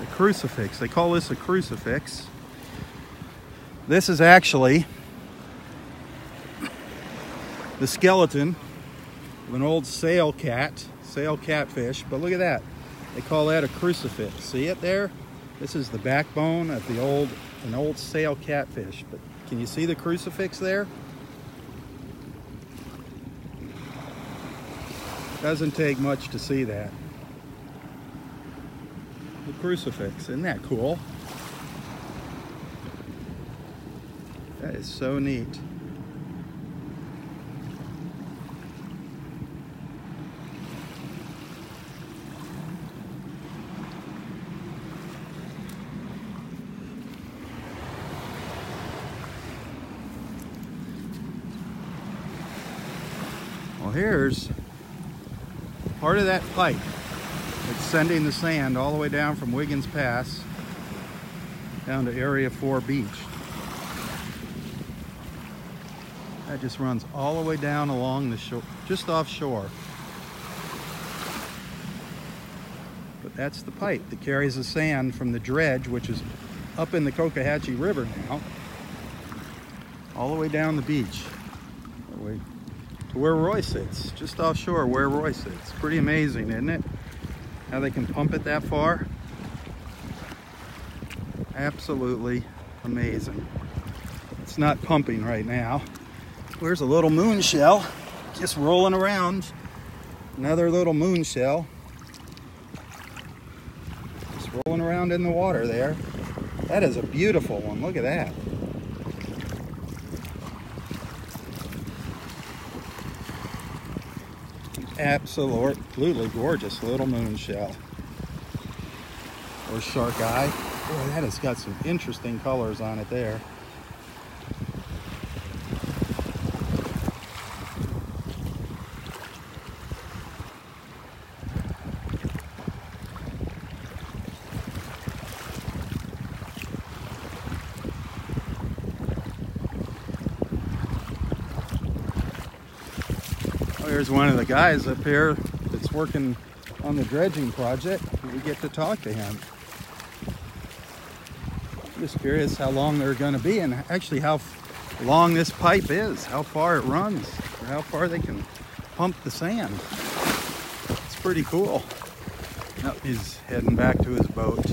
A crucifix. They call this a crucifix. This is actually the skeleton of an old sail cat, sail catfish. But look at that. They call that a crucifix. See it there? This is the backbone of the old, an old sail catfish. But can you see the crucifix there? Doesn't take much to see that. The crucifix, isn't that cool? That is so neat. Well, here's part of that pipe that's sending the sand all the way down from Wiggins Pass down to Area 4 Beach. That just runs all the way down along the shore, just offshore. But that's the pipe that carries the sand from the dredge, which is up in the Cocohatchee River now, all the way down the beach. To where Roy sits, just offshore where Roy sits. Pretty amazing, isn't it? How they can pump it that far. Absolutely amazing. It's not pumping right now. Where's a little moon shell? Just rolling around. Another little moon shell. Just rolling around in the water there. That is a beautiful one. Look at that. Absolutely gorgeous little moon shell or shark eye. Boy, that has got some interesting colors on it there. There's one of the guys up here that's working on the dredging project. We get to talk to him. Just curious how long they're going to be and actually how long this pipe is, how far it runs, or how far they can pump the sand. It's pretty cool. Oh, he's heading back to his boat.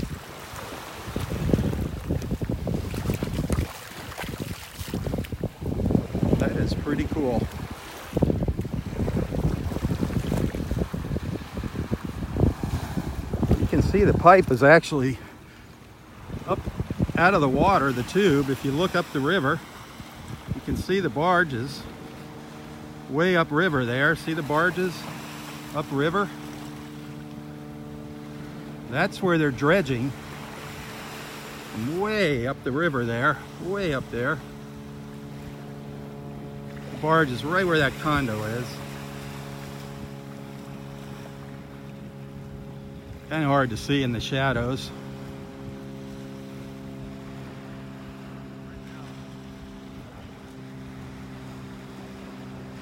That is pretty cool. See the pipe is actually up out of the water, the tube. If you look up the river, you can see the barges way up river there. See the barges up river? That's where they're dredging. Way up the river there, way up there. The barge is right where that condo is. Kind of hard to see in the shadows.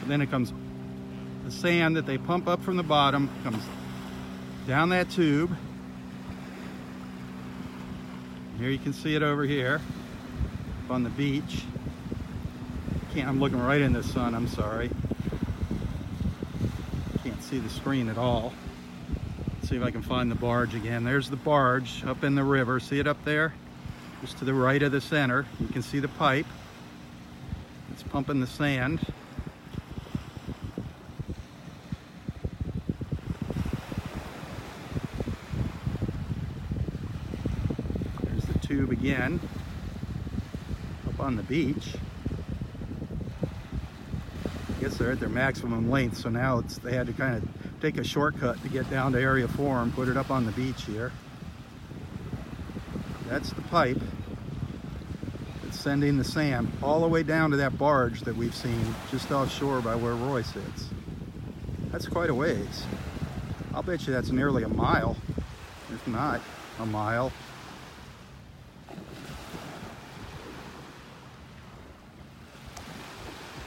And then it comes, the sand that they pump up from the bottom comes down that tube. Here you can see it over here up on the beach. Can't, I'm looking right in the sun, I'm sorry. Can't see the screen at all. See if I can find the barge again. There's the barge up in the river. See it up there? Just to the right of the center. You can see the pipe. It's pumping the sand. There's the tube again. Up on the beach. I guess they're at their maximum length, so now it's they had to kind of take a shortcut to get down to area four and put it up on the beach here. That's the pipe. It's sending the sand all the way down to that barge that we've seen just offshore by where Roy sits. That's quite a ways. I'll bet you that's nearly a mile, if not a mile.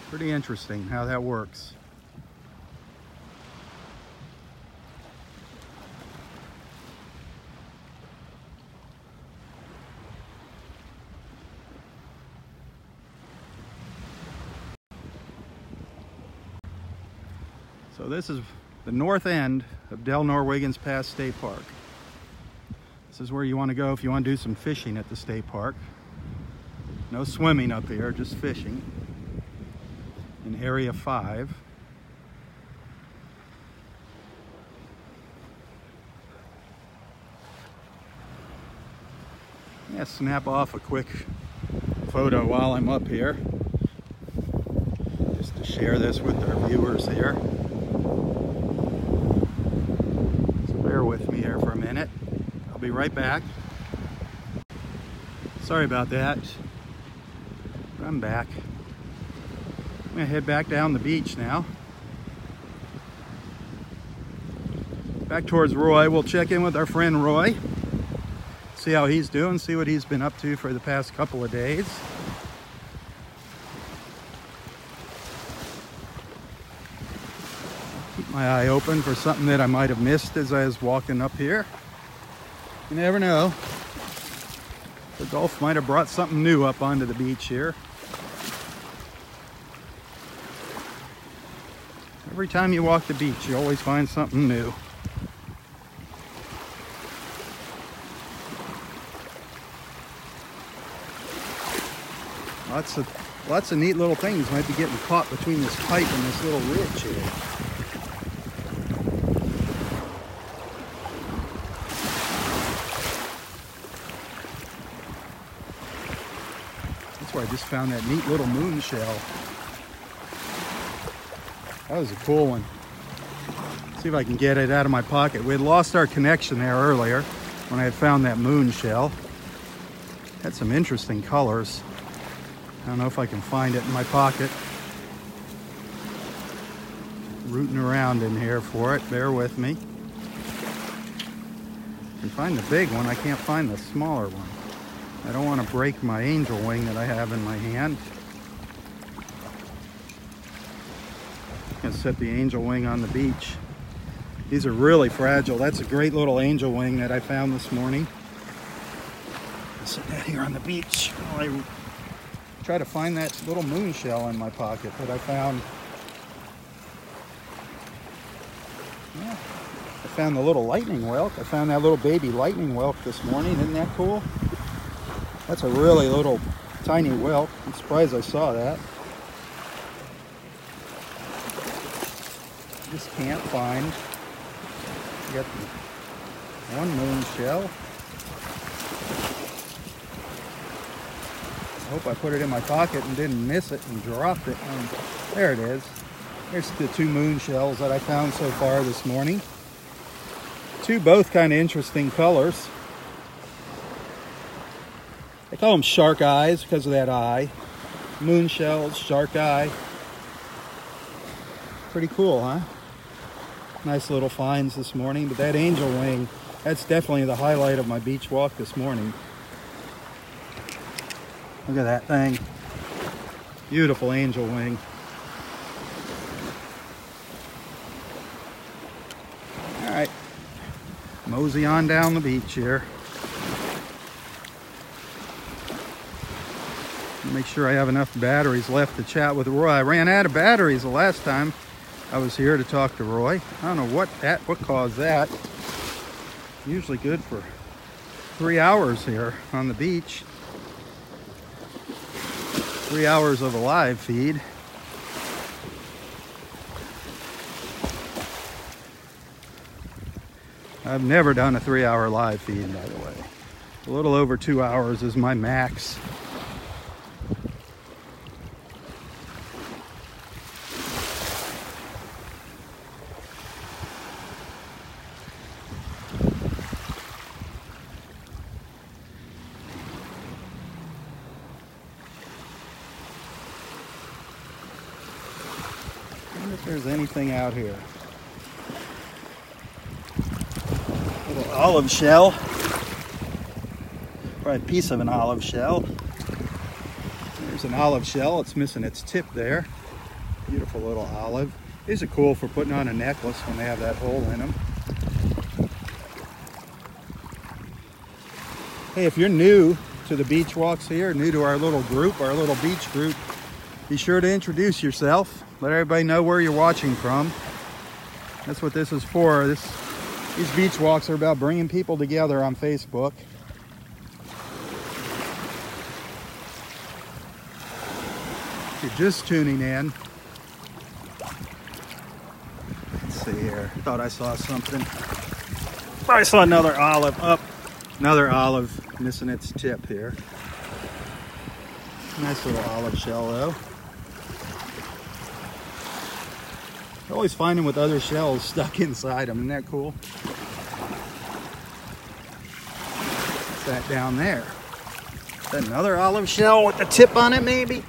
Pretty interesting how that works. So this is the north end of Delnor-Wiggins Pass State Park. This is where you want to go if you want to do some fishing at the state park. No swimming up here, just fishing in Area 5. Yeah, snap off a quick photo while I'm up here. Just to share this with our viewers here. So bear with me here for a minute. I'll be right back. Sorry about that. I'm back. I'm gonna head back down the beach now. Back towards Roy. We'll check in with our friend Roy. See how he's doing, see what he's been up to for the past couple of days. My eye open for something that I might have missed as I was walking up here. You never know. The Gulf might have brought something new up onto the beach here. Every time you walk the beach, you always find something new. Lots of lots of neat little things might be getting caught between this pipe and this little ridge here. That's where I just found that neat little moon shell. That was a cool one. See if I can get it out of my pocket. We had lost our connection there earlier when I had found that moon shell. Had some interesting colors. I don't know if I can find it in my pocket. Rooting around in here for it. Bear with me. I can find the big one. I can't find the smaller one. I don't want to break my angel wing that I have in my hand. Gonna set the angel wing on the beach. These are really fragile. That's a great little angel wing that I found this morning. I'll set that here on the beach while I try to find that little moon shell in my pocket that I found. Yeah. I found the little lightning whelk. I found that little baby lightning whelk this morning. Isn't that cool? That's a really little tiny whelk. I'm surprised I saw that. Just can't find. Got the one moon shell. I hope I put it in my pocket and didn't miss it and dropped it. And there it is. Here's the two moon shells that I found so far this morning. Two both kind of interesting colors. They call them shark eyes because of that eye. Moon shells, shark eye. Pretty cool, huh? Nice little finds this morning, but that angel wing, that's definitely the highlight of my beach walk this morning. Look at that thing. Beautiful angel wing. All right, mosey on down the beach here. Make sure I have enough batteries left to chat with Roy. I ran out of batteries the last time I was here to talk to Roy. I don't know what that what caused that. Usually good for three hours here on the beach. Three hours of a live feed. I've never done a three hour live feed, by the way. A little over two hours is my max. wonder if there's anything out here. Little olive shell. Probably a piece of an olive shell. There's an olive shell. It's missing its tip there. Beautiful little olive. These are cool for putting on a necklace when they have that hole in them. Hey, if you're new to the beach walks here, new to our little group, our little beach group, be sure to introduce yourself. Let everybody know where you're watching from. That's what this is for. This, these beach walks are about bringing people together on Facebook. If you're just tuning in, let's see here. Thought I saw something. I saw another olive up. Another olive missing its tip here. Nice little olive shell though. Always find them with other shells stuck inside them. Isn't that cool? What's that down there? Another olive shell with the tip on it, maybe?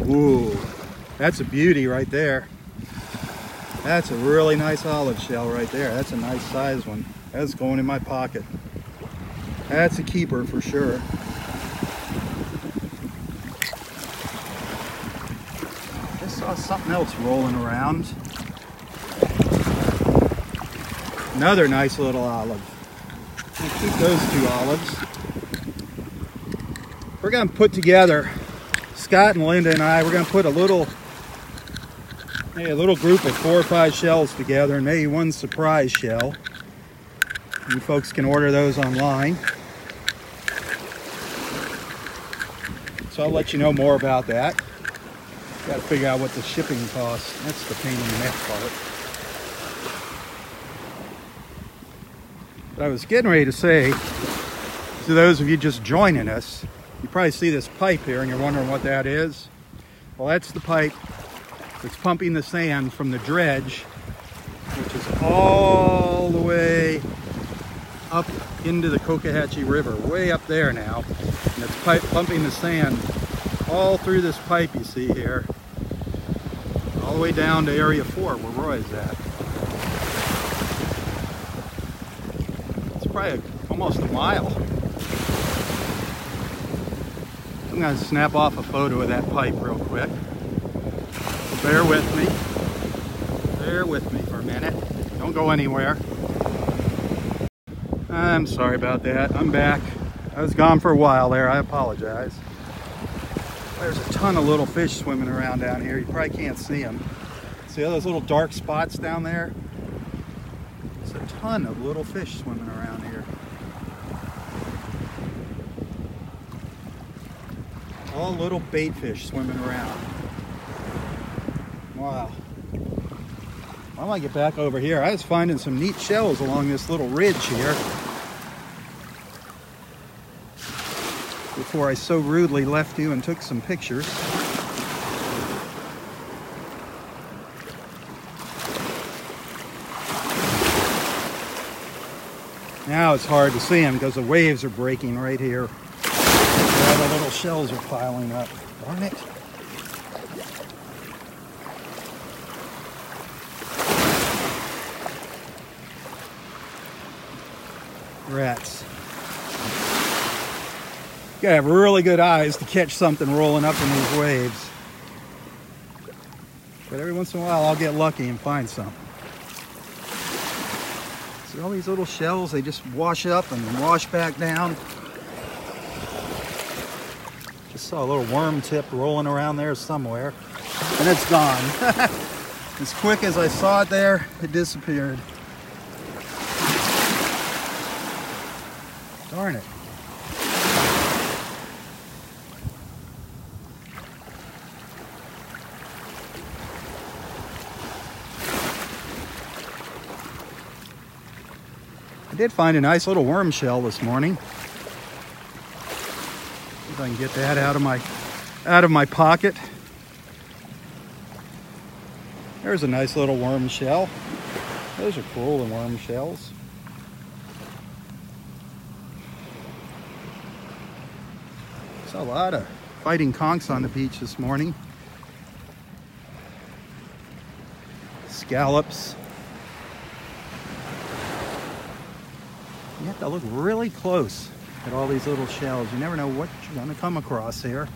Ooh, that's a beauty right there. That's a really nice olive shell right there. That's a nice size one. That's going in my pocket. That's a keeper for sure. Just saw something else rolling around. Another nice little olive. Keep those two olives. We're gonna put together, Scott and Linda and I, we're gonna put a little, maybe a little group of four or five shells together and maybe one surprise shell. You folks can order those online. So I'll let you know more about that. Got to figure out what the shipping costs. That's the pain in the neck part. I was getting ready to say to those of you just joining us, you probably see this pipe here and you're wondering what that is. Well, that's the pipe that's pumping the sand from the dredge, which is all the way up into the Cocohatchee River, way up there now. And it's pipe pumping the sand all through this pipe you see here, all the way down to Area 4 where Roy's at. Probably a, almost a mile. I'm to snap off a photo of that pipe real quick. So bear with me. Bear with me for a minute. Don't go anywhere. I'm sorry about that. I'm back. I was gone for a while there. I apologize. There's a ton of little fish swimming around down here. You probably can't see them. See all those little dark spots down there? A ton of little fish swimming around here. All little bait fish swimming around. Wow. I might get back over here. I was finding some neat shells along this little ridge here. Before I so rudely left you and took some pictures. It's hard to see them because the waves are breaking right here. All the little shells are piling up. Darn it. Rats. You gotta have really good eyes to catch something rolling up in these waves. But every once in a while I'll get lucky and find some. All these little shells, they just wash up and wash back down. Just saw a little worm tip rolling around there somewhere. And it's gone. As quick as I saw it there, it disappeared. Darn it. I did find a nice little worm shell this morning. If I can get that out of my out of my pocket. There's a nice little worm shell. Those are cool, the worm shells. Saw a lot of fighting conchs on the beach this morning. Scallops. You have to look really close at all these little shells. You never know what you're going to come across here.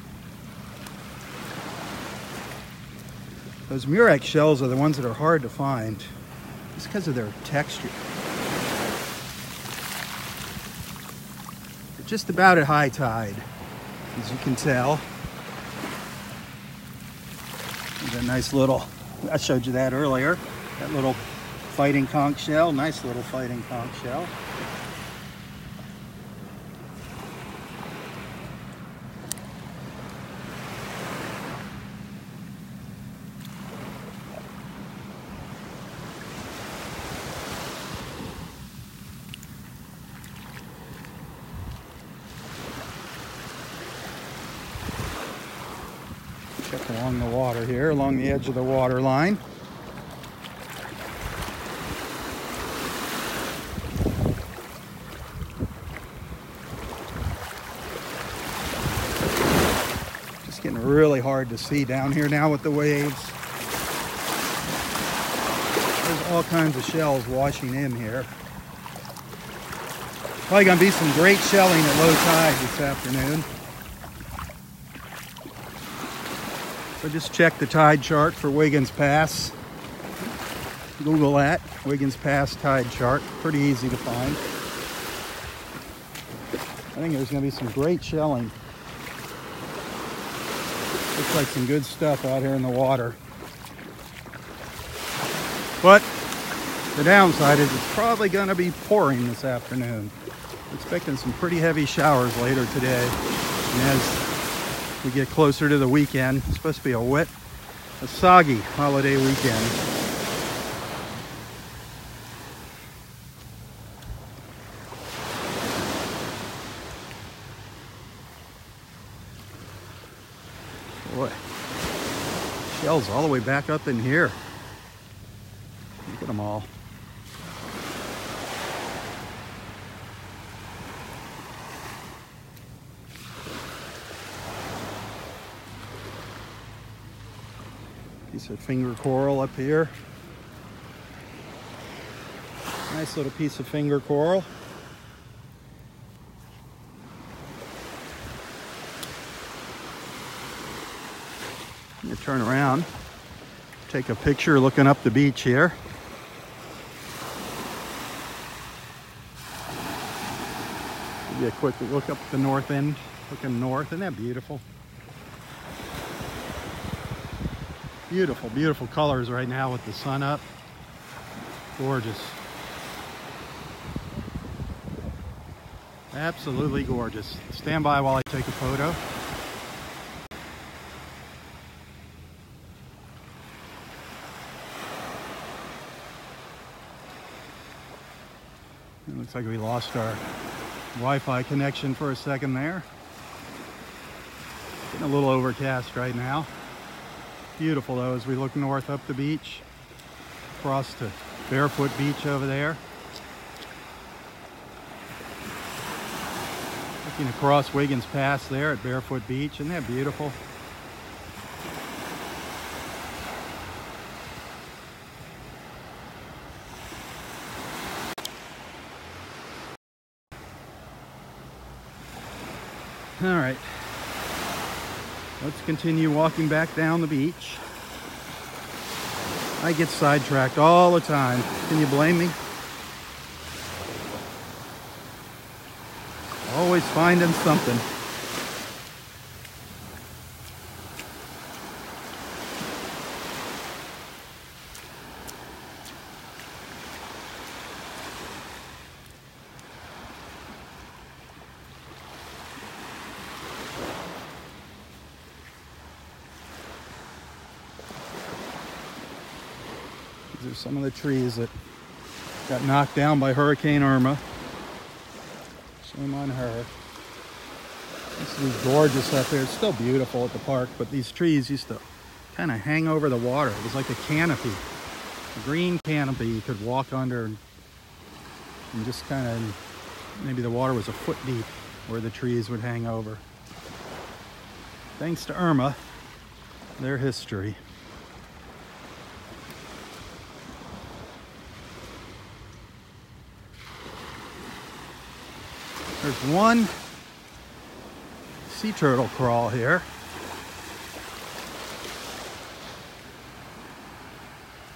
Those murex shells are the ones that are hard to find just because of their texture. They're just about at high tide, as you can tell. There's a nice little, I showed you that earlier, that little fighting conch shell, nice little fighting conch shell. Check along the water here, along the edge of the water line. Just getting really hard to see down here now with the waves. There's all kinds of shells washing in here. Probably gonna be some great shelling at low tide this afternoon. So just check the tide chart for Wiggins Pass. Google that, Wiggins Pass tide chart. Pretty easy to find. I think there's going to be some great shelling. Looks like some good stuff out here in the water. But the downside is it's probably going to be pouring this afternoon. Expecting some pretty heavy showers later today. And as we get closer to the weekend. It's supposed to be a wet, a soggy holiday weekend. Boy, shells all the way back up in here. Look at them all. Piece of finger coral up here. Nice little piece of finger coral. Gonna turn around, take a picture looking up the beach here. Give you a quick look up the north end, looking north. Isn't that beautiful? Beautiful, beautiful colors right now with the sun up. Gorgeous. Absolutely gorgeous. Stand by while I take a photo. It looks like we lost our Wi-Fi connection for a second there. Getting a little overcast right now. Beautiful though as we look north up the beach, across to Barefoot Beach over there. Looking across Wiggins Pass there at Barefoot Beach. Isn't that beautiful? All right. Let's continue walking back down the beach. I get sidetracked all the time. Can you blame me? Always finding something. Some of the trees that got knocked down by Hurricane Irma. Shame on her. This is gorgeous up here. It's still beautiful at the park, but these trees used to kind of hang over the water. It was like a canopy, a green canopy you could walk under and, and just kind of, maybe the water was a foot deep where the trees would hang over. Thanks to Irma, their history. There's one sea turtle crawl here.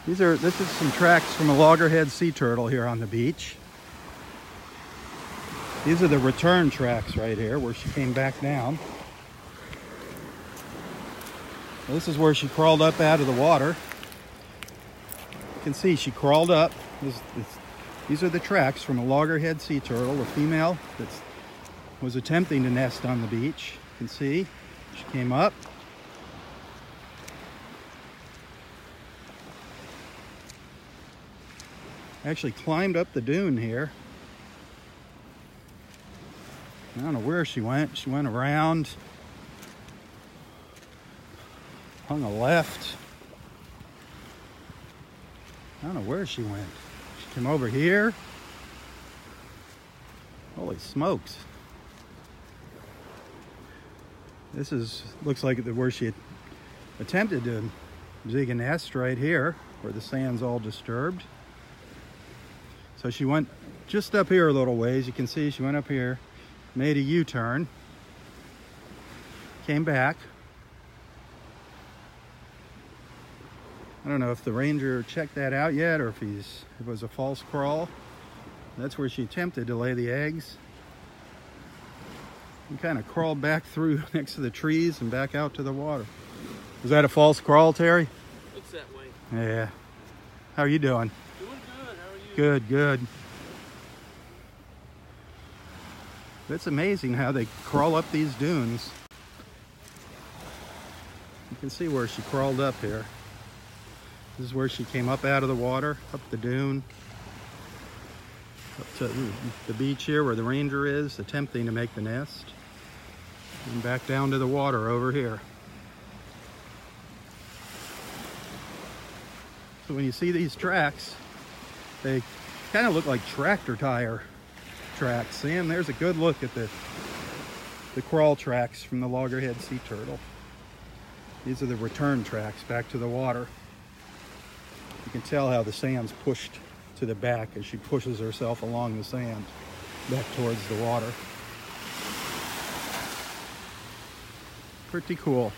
These are this is some tracks from a loggerhead sea turtle here on the beach. These are the return tracks right here where she came back down. This is where she crawled up out of the water. You can see she crawled up. This, this, these are the tracks from a loggerhead sea turtle, a female that was attempting to nest on the beach. You can see she came up. Actually climbed up the dune here. I don't know where she went. She went around, hung a left. I don't know where she went. Came over here. Holy smokes. This is, looks like the where she attempted to dig a nest right here, where the sand's all disturbed. So she went just up here a little ways. You can see she went up here, made a U-turn, came back. I don't know if the ranger checked that out yet or if he's if it was a false crawl. That's where she attempted to lay the eggs. And kind of crawled back through next to the trees and back out to the water. Was that a false crawl, Terry? Looks that way. Yeah. How are you doing? Doing good. How are you? Good, good. It's amazing how they crawl up these dunes. You can see where she crawled up here. This is where she came up out of the water, up the dune, up to the beach here where the ranger is, attempting to make the nest, and back down to the water over here. So when you see these tracks, they kind of look like tractor tire tracks. Sam, there's a good look at the the crawl tracks from the loggerhead sea turtle. These are the return tracks back to the water. You can tell how the sand's pushed to the back as she pushes herself along the sand back towards the water. Pretty cool.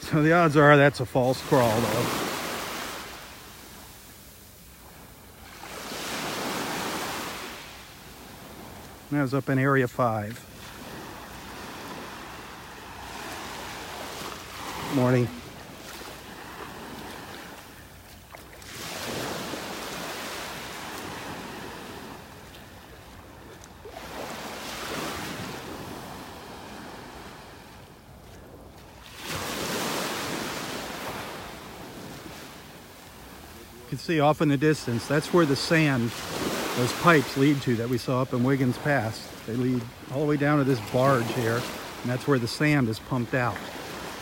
So the odds are that's a false crawl though. That was up in area five. Morning. See off in the distance, that's where the sand, those pipes lead to that we saw up in Wiggins Pass. They lead all the way down to this barge here, and that's where the sand is pumped out.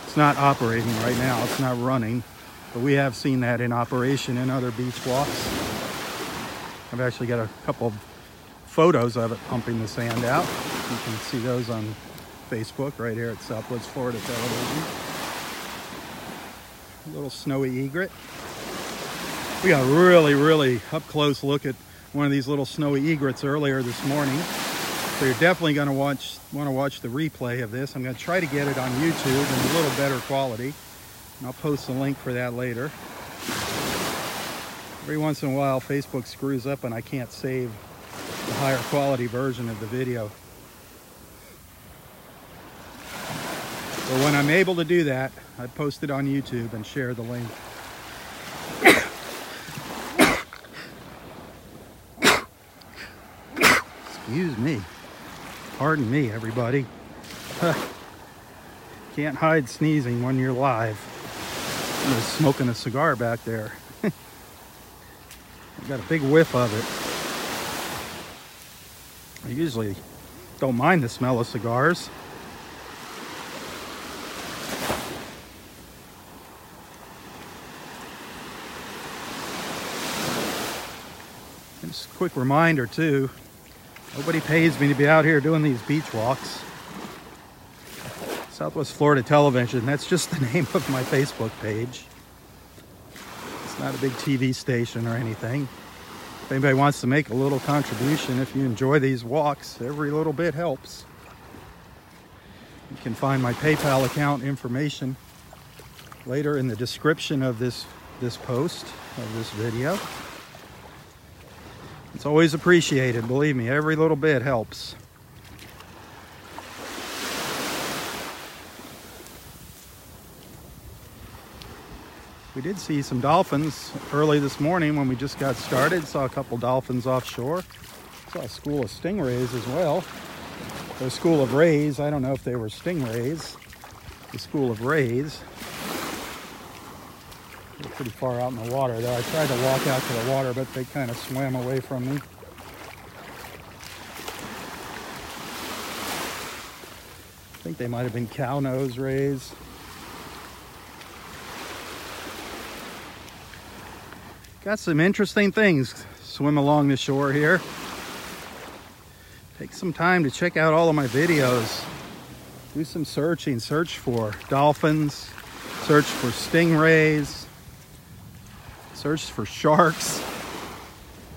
It's not operating right now, it's not running, but we have seen that in operation in other beach walks. I've actually got a couple photos of it pumping the sand out. You can see those on Facebook right here at Southwest Florida Television. A little snowy egret. We got a really, really up close look at one of these little snowy egrets earlier this morning. So you're definitely going to watch want to watch the replay of this. I'm going to try to get it on YouTube in a little better quality. And I'll post a link for that later. Every once in a while, Facebook screws up and I can't save the higher quality version of the video. But when I'm able to do that, I post it on YouTube and share the link. Excuse me. Pardon me, everybody. Can't hide sneezing when you're live. I was smoking a cigar back there. I got a big whiff of it. I usually don't mind the smell of cigars. Just a quick reminder too, nobody pays me to be out here doing these beach walks. Southwest Florida Television, that's just the name of my Facebook page. It's not a big TV station or anything. If anybody wants to make a little contribution, if you enjoy these walks, every little bit helps. You can find my PayPal account information later in the description of this this post of this video. It's always appreciated, believe me, every little bit helps. We did see some dolphins early this morning when we just got started. Saw a couple dolphins offshore. Saw a school of stingrays as well. A school of rays. I don't know if they were stingrays. The school of rays. They're pretty far out in the water though. I tried to walk out to the water, but they kind of swam away from me. I think they might have been cow nose rays. Got some interesting things swim along the shore here. Take some time to check out all of my videos. Do some searching. Search for dolphins. Search for stingrays. Search for sharks.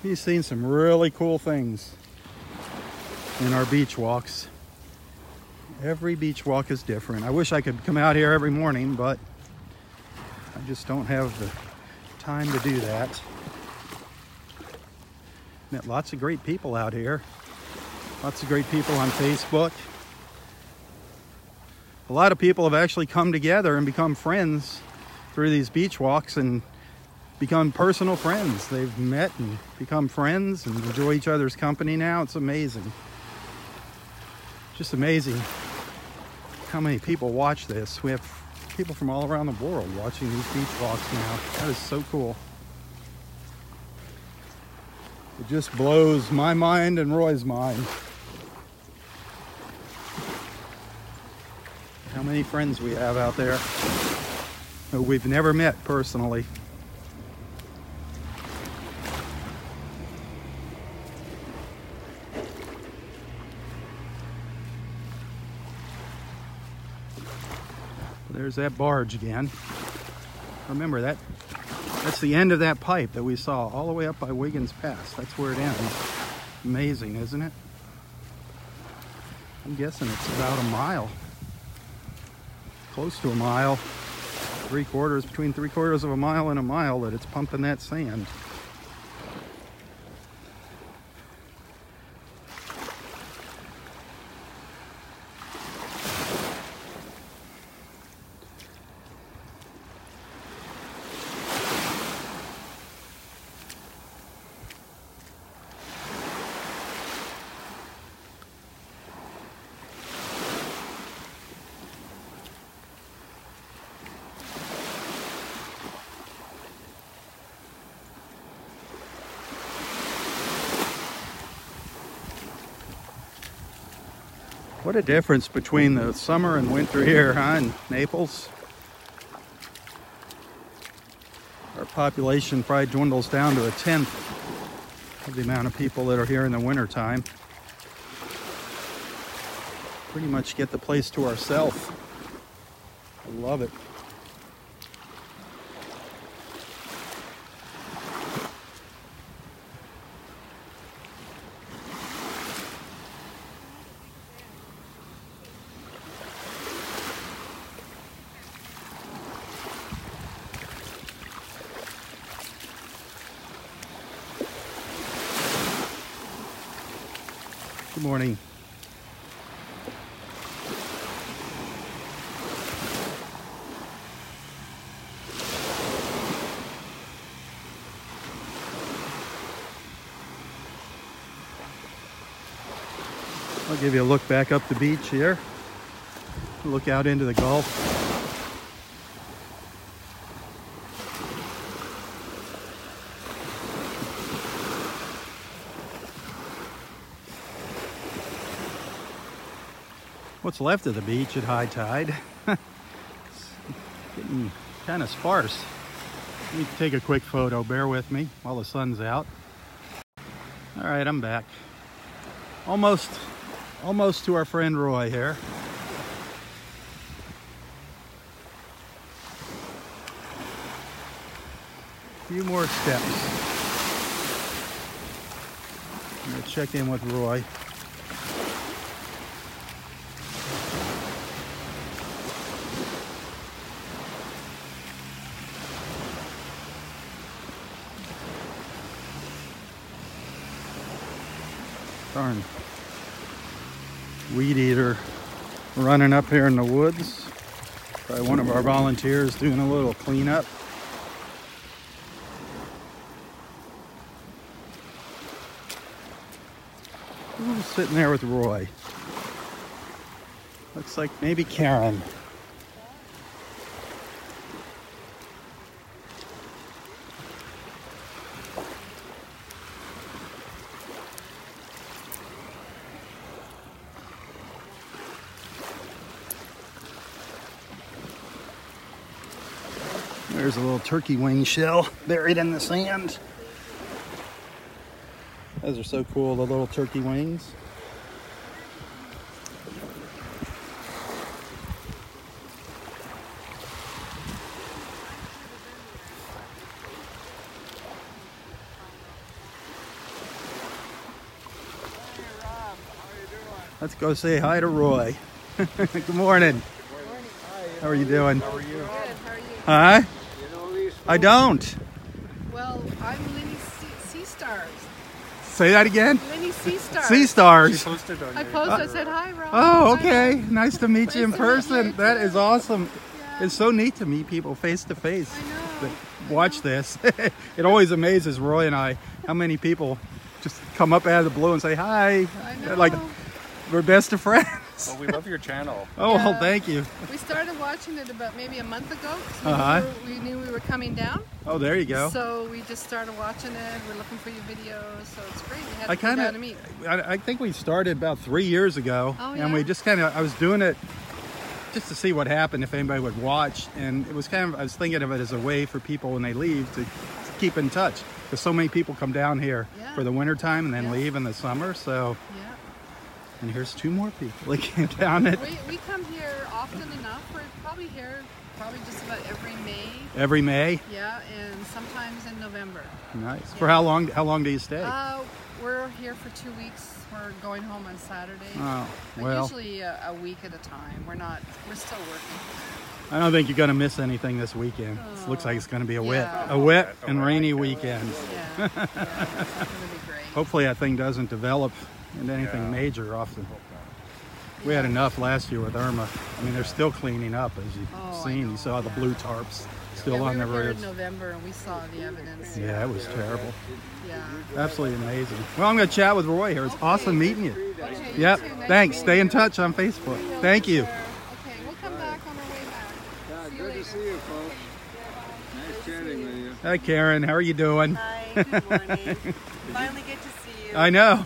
You've seen some really cool things in our beach walks. Every beach walk is different. I wish I could come out here every morning, but I just don't have the time to do that. Met lots of great people out here. Lots of great people on Facebook. A lot of people have actually come together and become friends through these beach walks and become personal friends. They've met and become friends and enjoy each other's company now. It's amazing. Just amazing how many people watch this. We have people from all around the world watching these beach walks now. That is so cool. It just blows my mind and Roy's mind. How many friends we have out there who we've never met personally. There's that barge again. Remember that that's the end of that pipe that we saw all the way up by Wiggins Pass. That's where it ends. Amazing, isn't it? I'm guessing it's about a mile. Close to a mile. Three quarters, between three quarters of a mile and a mile that it's pumping that sand. What a difference between the summer and winter here, huh, in Naples. Our population probably dwindles down to a tenth of the amount of people that are here in the wintertime. Pretty much get the place to ourselves. I love it. you a look back up the beach here. Look out into the Gulf. What's left of the beach at high tide. it's getting kind of sparse. Let me take a quick photo, bear with me while the sun's out. All right, I'm back. Almost almost to our friend Roy here. A few more steps. I'm gonna check in with Roy. Up here in the woods. Probably one of our volunteers doing a little cleanup. Sitting there with Roy? Looks like maybe Karen. There's a little turkey wing shell buried in the sand. Those are so cool, the little turkey wings. Let's go say hi to Roy. Good morning. How are you doing? How are you? Good, how are you? Huh? You know these I don't. Well, I'm Lenny Sea, sea Stars. Say that again. Lenny Sea Stars. Sea stars. posted I your posted, I said, hi, Robb. Oh, okay. Robb." Nice to meet you in Nice to meet person. you, That too. is awesome. Yeah, It's so neat to meet people face to face. I know. that watch this. it always amazes Roy and I how many people just come up out of the blue and say hi. I know. Like we're best of friends. Well, we love your channel. Oh, well, thank you. we started watching it about maybe a month ago. We, Uh-huh. were- we knew we were coming down. Oh, there you go. So we just started watching it. We're looking for your videos. So it's great. We had I to come kind of, to. I, I think we started about three years ago, Oh, and we just kind of, I was doing it just to see what happened if anybody would watch, and it was kind of, I was thinking of it as a way for people when they leave to keep in touch, because so many people come down here Yeah. for the winter time and then Yeah. leave in the summer. So, Yeah. And here's two more people came down it We, we come here often enough. We're probably here probably just about every May. every May. Yeah, and sometimes in November. Nice. For how long? How long do you stay? Uh, we're here for two weeks. We're going home on Saturday. oh, well, usually a, a week at a time. We're not. We're still working. I don't think you're going to miss anything this weekend. It looks like it's going to be a wet, a wet and rainy weekend. Yeah, yeah, it's going to be great. Hopefully that thing doesn't develop into anything Yeah. major off the. We had enough last year with Irma. I mean, they're still cleaning up, as you've Oh, seen. You saw the blue tarps still yeah, on we the were here roofs. in November and we saw the evidence. Yeah, it was terrible. Yeah. Absolutely amazing. Well, I'm going to chat with Roy here. It's awesome meeting you. Okay, you Yep. too. Nice Thanks. Stay in touch on Facebook. We Thank you. sure. Okay, we'll come back on our way back. Yeah, See you good later. to see you, folks. Nice chatting with you. Hi, Karen. How are you doing? Hi, good morning. Finally get to see you. I know.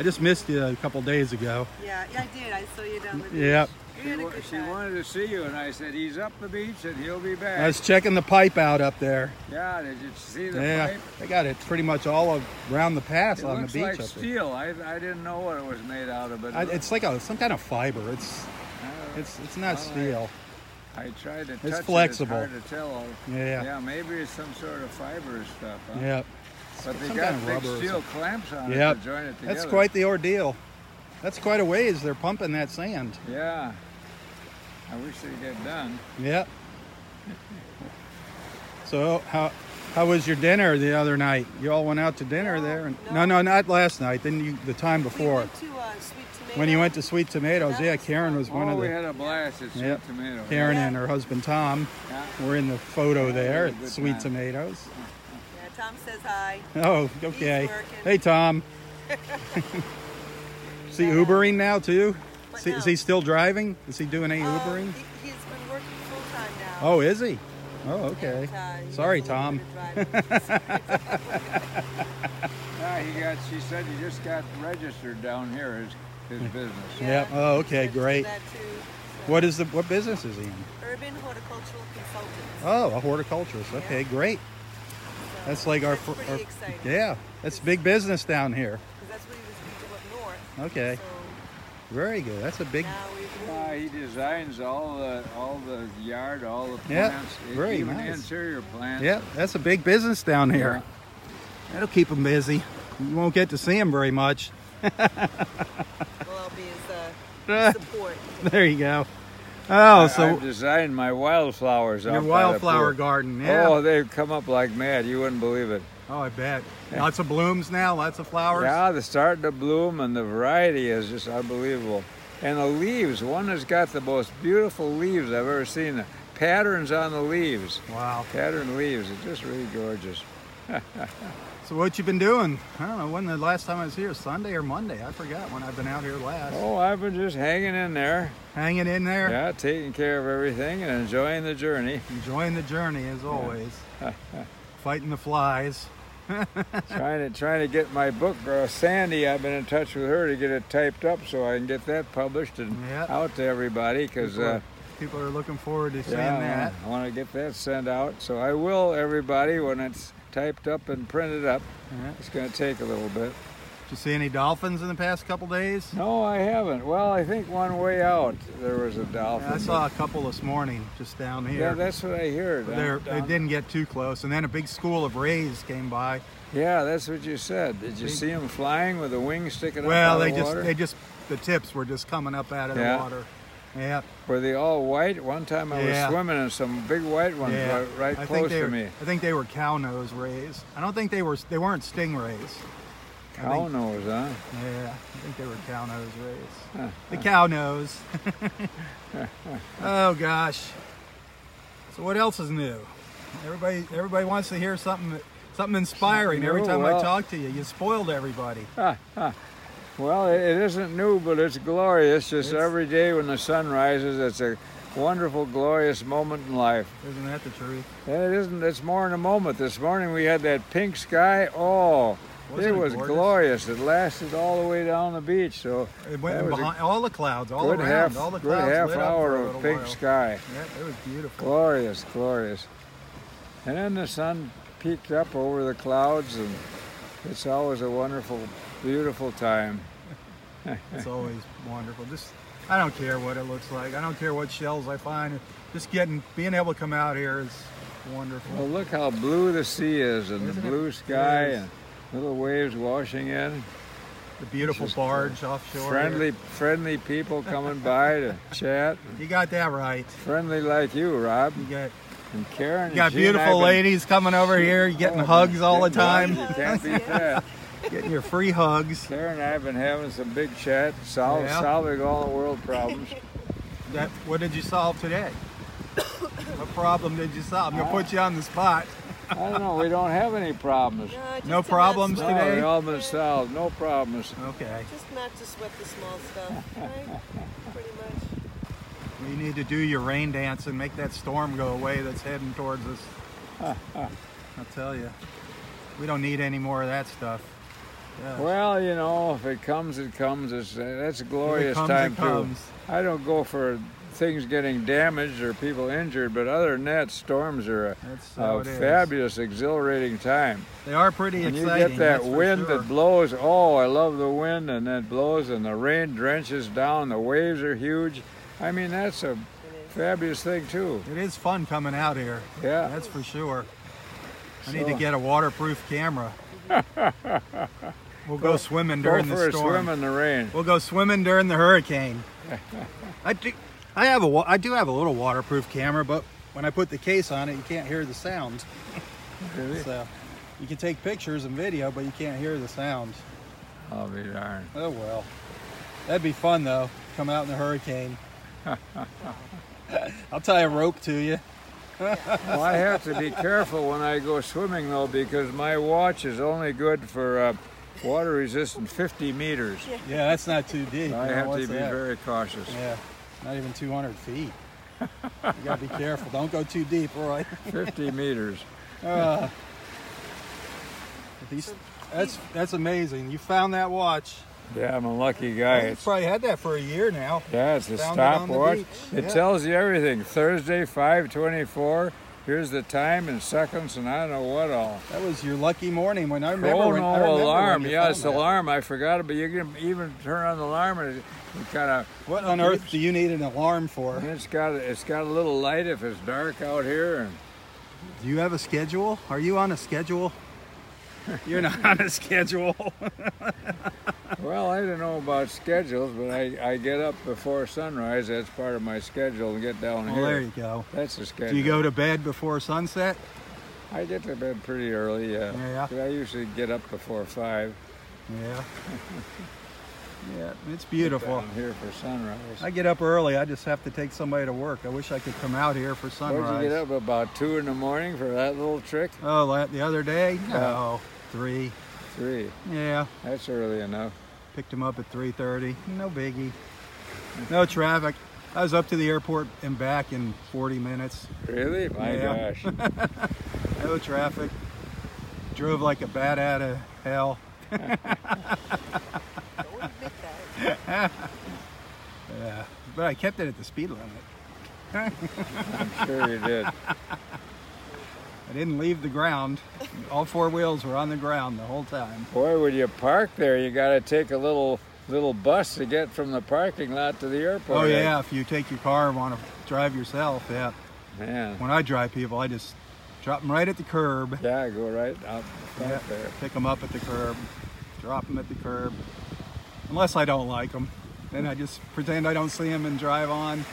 I just missed you a couple days ago. Yeah, yeah, I did. I saw you down the beach. Yep. She, wa- she wanted to see you, and I said, he's up the beach and he'll be back. I was checking the pipe out up there. yeah, did you see the Yeah, pipe? they got it pretty much all around the pass It on the beach like up there. steel. I, I didn't know what it was made out of, but I, it's like a some kind of fiber. It's uh, it's it's not Well, steel. I tried to touch it's it. It's hard to tell. Yeah. Yeah, maybe it's some sort of fiber stuff. Huh? Yep. But they Some got kind of big steel clamps on Yep. it to join it together. That's quite the ordeal. That's quite a ways they're pumping that sand. Yeah. I wish they'd get done. Yep. So how how was your dinner the other night? You all went out to dinner No, there? And, no, no. no, not last night. Then you the time We before. went to uh, Sweet Tomato. When you went to Sweet Tomatoes, yeah, was Karen was one oh, of the. we had a blast at Sweet Yep. Tomato. Karen Yeah. and her husband Tom Yeah. were in the photo there at Sweet time. Tomatoes. Yeah, Tom says hi. Oh, okay. Hey, Tom. Is he Ubering now too? What Is he, is he still driving? Is he doing any Uh, Ubering? he, he's been working full time now. Oh, is he? Oh, okay. And, uh, Sorry, does a little Tom. bit of driving. Yeah, he got. She said he just got registered down here. His his business. Yeah. Oh, okay, great. Too. So, What is the what business is he in? Urban horticultural consultants. Oh, a horticulturist. Okay, great. So That's like our, that's fir- pretty our yeah. That's big business down here. That's what he was doing up north. Okay, So very good. That's a big. now Uh, he designs all the all the yard, all the Yeah, plants, very even nice. interior plants. Yeah, that's a big business down here. That'll keep him busy. You won't get to see him very much. well, I'll be his uh, support. There you go. Oh, I- so I've designed my wildflowers. your out by the wildflower garden, yeah. Oh, they've come up like mad. You wouldn't believe it. Oh, I bet. Lots of blooms now, lots of flowers. Yeah, they're starting to bloom, and the variety is just unbelievable. And the leaves, one has got the most beautiful leaves I've ever seen. The patterns on the leaves, Wow. patterned leaves, it's just really gorgeous. So what you been doing? I don't know when the last time I was here, Sunday or Monday. I forgot when I've been out here last. Oh, I've been just hanging in there. Hanging in there, Yeah, taking care of everything and enjoying the journey. enjoying the journey as always. Fighting the flies. trying to trying to get my book, uh, Sandy. I've been in touch with her to get it typed up so I can get that published and Yeah. out to everybody. Because People, uh, are, people are looking forward to seeing yeah, that. I want to get that sent out. So I will, everybody, when it's typed up and printed up. Yeah. It's going to take a little bit. Did you see any dolphins in the past couple days? No, I haven't. Well, I think one way out there was a dolphin. Yeah, I saw a couple this morning just down here. Yeah, that's what I heard. They didn't get too close, and then a big school of rays came by. Yeah, that's what you said. Did you see them flying with the wings sticking Well, up out they of the just water? they just the tips were just coming up out of Yeah. the water. Yeah, Were they all white? One time I Yeah. was swimming in some big white ones yeah. right, right I close think they to were, me. I think they were cow nose rays. I don't think they were they weren't stingrays. Cow think- nose, huh? Yeah, I think they were cow nose rays. The cow nose. oh gosh. So what else is new? Everybody everybody wants to hear something something inspiring every time I talk to you. You spoiled everybody. Well, it it isn't new, but it's glorious. Just It's- every day when the sun rises, it's a wonderful, glorious moment in life. Isn't that the truth? And it isn't. It's more in a moment. This morning we had that pink sky. Oh, Wasn't it it was gorgeous? glorious. It lasted all the way down the beach. So It went That was a behind all the clouds, all around, half, all the good clouds half lit up hour of pink while. sky. Yeah, it was beautiful. Glorious, glorious. And then the sun peeked up over the clouds, and it's always a wonderful, beautiful time. It's always wonderful. Just I don't care what it looks like. I don't care what shells I find. Just getting being able to come out here is wonderful. Well, look how blue the sea is, and Isn't the blue sky, is. and little waves washing in. the beautiful barge offshore. here. Friendly, friendly people coming by to chat. You got that right. Friendly like you, Robb, You got and Karen. you got and beautiful ladies coming over here. Getting Oh, hugs all the time. You can't beat that. Getting your free hugs. Karen and I have been having some big chat, solve, Yeah. solving all the world problems. That what did you solve today? what problem did you solve? I'm gonna put you on the spot. I don't know. We don't have any problems. No, No problems not No, sweat- today? they all been solved. No problems. Okay. Just not to sweat the small stuff, right? Pretty much. You need to do your rain dance and make that storm go away that's heading towards us. I'll tell you. We don't need any more of that stuff. Yeah. Well, you know, if it comes, it comes. It's, uh, that's a glorious comes, time too. I don't go for things getting damaged or people injured, but other than that, storms are a, a fabulous, exhilarating time. They are pretty When you get that wind sure. that blows, oh, I love the wind, and then blows, and the rain drenches down. The waves are huge. I mean, that's a fabulous thing too. It is fun coming out here. Yeah. That's for sure. I need to get a waterproof camera. we'll go, swimming Go during for the storm. swim in the rain. We'll go swimming during the hurricane. I do, I have a I do have a little waterproof camera, but when I put the case on it, you can't hear the sound. Really? So you can take pictures and video, but you can't hear the sound. I'll be darned. Oh well. That'd be fun though. Come out in the hurricane. I'll tie a rope to you. Well, I have to be careful when I go swimming though, because my watch is only good for uh, water resistant 50 meters. Yeah, that's not too deep. I You know, have to be that? very cautious. Yeah, not even 200 feet. you gotta be careful. Don't go too deep, Roy. 50 meters. Uh, these, that's that's amazing. You found that watch. Yeah, I'm a lucky guy. I've probably had that for a year now. yeah, it's a Found it stopwatch. It Yeah. tells you everything. Thursday, 524. Here's the time in seconds, and I don't know what all. That was your lucky morning when I remember Oh when no, I remember alarm. you Yeah, found that. alarm. I forgot it, but you can even turn on the alarm and it, it kind of. What on earth do you need an alarm for? It's got it's got a little light if it's dark out here, and Do you have a schedule? Are you on a schedule? You're not on a schedule. well, I don't know about schedules, but I, I get up before sunrise. That's part of my schedule to get down well, here. there you go. That's the schedule. Do you go to bed before sunset? I get to bed pretty early. Yeah. Yeah. I usually get up before five. Yeah. yeah, it's beautiful. I'm here for sunrise. I get up early. I just have to take somebody to work. I wish I could come out here for sunrise. Where'd you get up about two in the morning for that little trick? Oh, the other day? No, three. Three. Yeah, That's early enough. picked him up at 3:30. No biggie. No traffic. I was up to the airport and back in 40 minutes. Really? My Yeah. gosh. No traffic. Drove like a bat out of hell. Don't admit that. Yeah, but I kept it at the speed limit. I'm sure you did. I didn't leave the ground. All four wheels were on the ground the whole time. Boy, when you park there, you got to take a little little bus to get from the parking lot to the airport. Oh yeah, if you take your car and want to drive yourself, yeah. Man. When I drive people, I just drop them right at the curb. Yeah, go right out Yeah, there. pick them up at the curb, drop them at the curb. Unless I don't like them, then I just pretend I don't see them and drive on.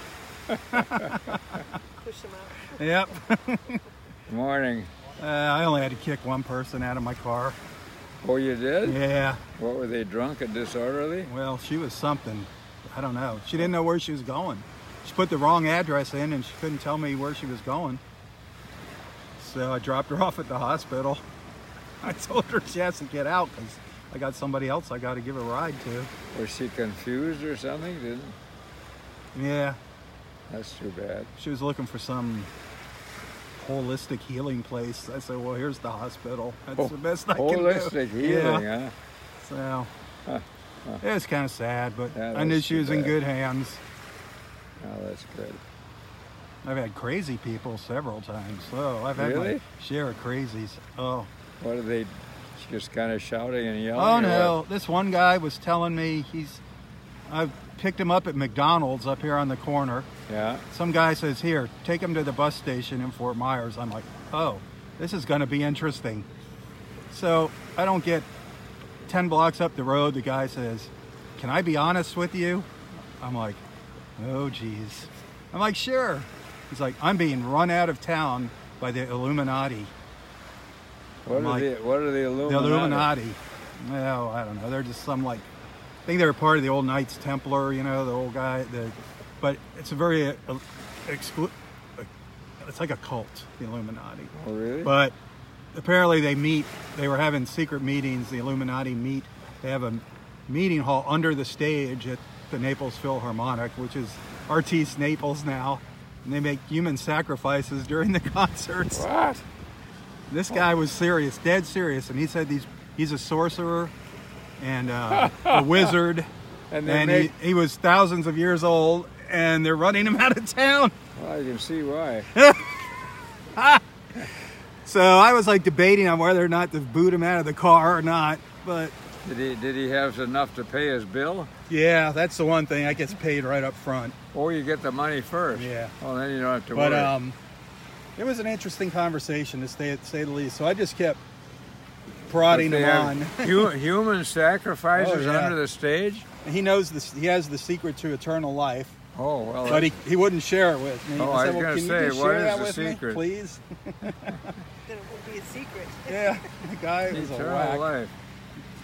Push them out. Yep. Morning. Uh, I only had to kick one person out of my car. Oh, you did? Yeah. What were they drunk and disorderly? Well, she was something. I don't know. She didn't know where she was going. She put the wrong address in and she couldn't tell me where she was going. So I dropped her off at the hospital. I told her she has to get out because I got somebody else I got to give a ride to. Was she confused or something? Didn't? Yeah, That's too bad. she was looking for some holistic healing place. I said, well, here's the hospital. That's Oh, the best I can do. Holistic healing, Yeah. huh? So it was kind of sad, but Yeah, I knew she was in good hands. Oh, that's good. I've had crazy people several times. So I've had Really? my share of crazies. Oh, What are they just kind of shouting and yelling? oh no! This one guy was telling me he's. I picked him up at McDonald's up here on the corner. Yeah. Some guy says, "Here, take him to the bus station in Fort Myers." I'm like, "Oh, this is going to be interesting." So I don't get ten blocks up the road. The guy says, "Can I be honest with you?" I'm like, "Oh, geez." I'm like, "Sure." He's like, "I'm being run out of town by the Illuminati." What are Like- the What are the Illuminati? The Illuminati. Well, I don't know. They're just some like, I think they were part of the old Knights Templar. You know, the old guy. The, but it's a very uh, exclu- uh, It's like a cult, the Illuminati. Oh, really? But apparently they meet. They were having secret meetings. The Illuminati meet. They have a meeting hall under the stage at the Naples Philharmonic, which is Artis Naples now. And they make human sacrifices during the concerts. what? This guy was serious, dead serious, and he said these he's a sorcerer and uh, a wizard, And and make. he, he was thousands of years old, and they're running him out of town. Well, you can see why. So I was like debating on whether or not to boot him out of the car or not. But Did he Did he have enough to pay his bill? yeah, that's the one thing I gets paid right up front. Or you get the money first? Yeah. Well, then you don't have to But worry. um, it was an interesting conversation to say, say the least. So I just kept prodding him on. hu- human sacrifices Oh, yeah. under the stage. he knows this. He has the secret to eternal life. Oh well. But he, he wouldn't share it with me. Oh, I I was well, gonna can say, you share is that the with secret? me, please? Then it would be a secret. Yeah, the guy was a eternal whack. life.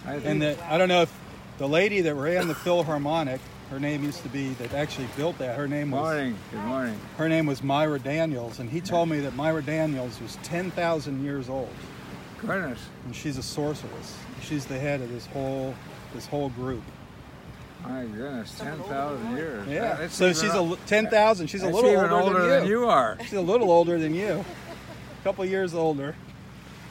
I think And the, I don't know if the lady that ran the Philharmonic, her name used to be that actually built that. Her name was morning. Good morning. her name was Myra Daniels, and he told me that Myra Daniels was ten thousand years old, Goodness. and she's a sorceress. She's the head of this whole this whole group. My goodness. Ten thousand years. Yeah. That's so even she's o- a ten thousand. She's a little older, older than, you. than you are. She's a little older than you. A couple years older.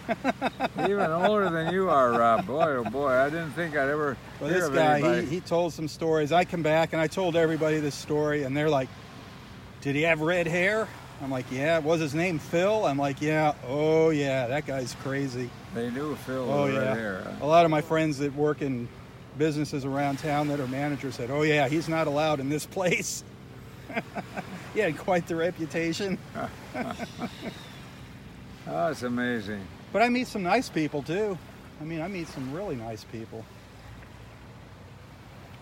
Even older than you are, Robb. Boy, oh boy, I didn't think I'd ever Well, this guy, he, he told some stories. I come back and I told everybody this story, and they're like, Did he have red hair? I'm like, Yeah. Was his name Phil? I'm like, Yeah. Oh, yeah, that guy's crazy. They knew Phil Oh, yeah. here. A lot of my friends that work in businesses around town that are managers said, Oh, yeah, he's not allowed in this place. he had quite the reputation. Oh, it's amazing. But I meet some nice people too. I mean, I meet some really nice people.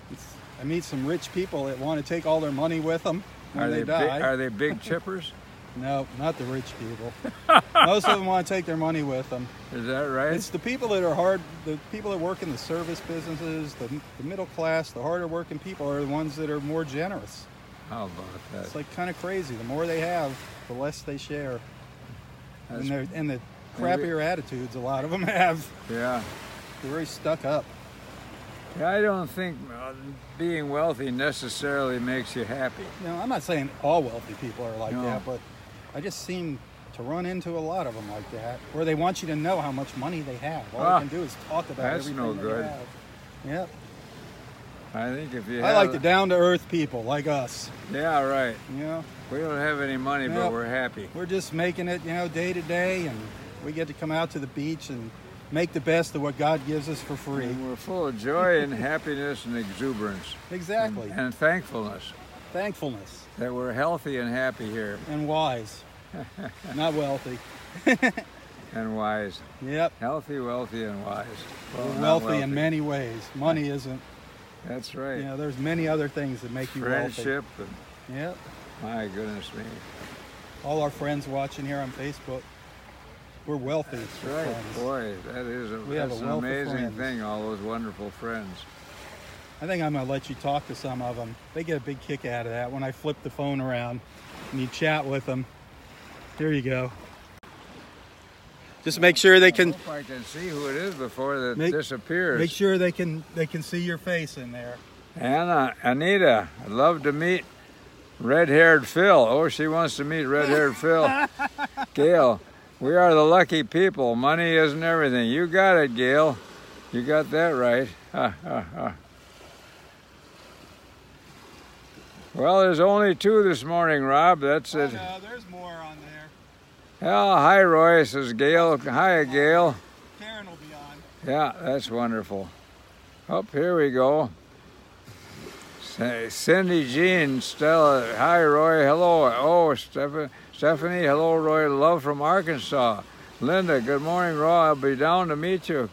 It's, I meet some rich people that want to take all their money with them when Are they, they, die. big, are they big chippers? no, not the rich people. Most of them want to take their money with them. Is that right? It's the people that are hard, the people that work in the service businesses, the, the middle class, the harder working people are the ones that are more generous. How about that? It's like kind of crazy. The more they have, the less they share. That's- And, they're, and the crappier attitudes a lot of them have. yeah. They're very stuck up. Yeah, I don't think uh, being wealthy necessarily makes you happy. You know, I'm not saying all wealthy people are like No. that, but I just seem to run into a lot of them like that, where they want you to know how much money they have. All Ah, they can do is talk about that's everything no they good. have. Yep. I think if you I like the down to earth people like us. yeah, right. You know, We don't have any money, but we're happy. we're just making it, you know, day to day, and we get to come out to the beach and make the best of what God gives us for free. And we're full of joy and happiness and exuberance Exactly. and thankfulness Thankfulness that we're healthy and happy here and wise, not wealthy. and wise. Yep. Healthy, wealthy, and wise. Well, We're wealthy, in many ways. Money isn't. That's right. You know, there's many other things that make you Friendship and wealthy. Yep. my goodness me. All our friends watching here on Facebook, we're wealthy. That's right. friends. Boy, that is a, We have that's an amazing thing, all those wonderful friends. I think I'm gonna let you talk to some of them. They get a big kick out of that when I flip the phone around and you chat with them. Here you go. Just make sure they I can hope I can see who it is before it Make- disappears. make sure they can they can see your face in there. Anna, Anita, I'd love to meet red-haired Phil. Oh, she wants to meet red-haired Phil. Gail, we are the lucky people. Money isn't everything. You got it, Gail. You got that right. Ha, ha, ha. Well, there's only two this morning, Robb. That's it. there's more on there. Oh, hi, Roy. Says Gail. Hi, Gail. Karen will be on. Yeah, that's wonderful. Up here we go. Say, Cindy Jean, Stella, hi Roy, hello. Oh, Steph- Stephanie, hello Roy, love from Arkansas. Linda, good morning Roy, I'll be down to meet you.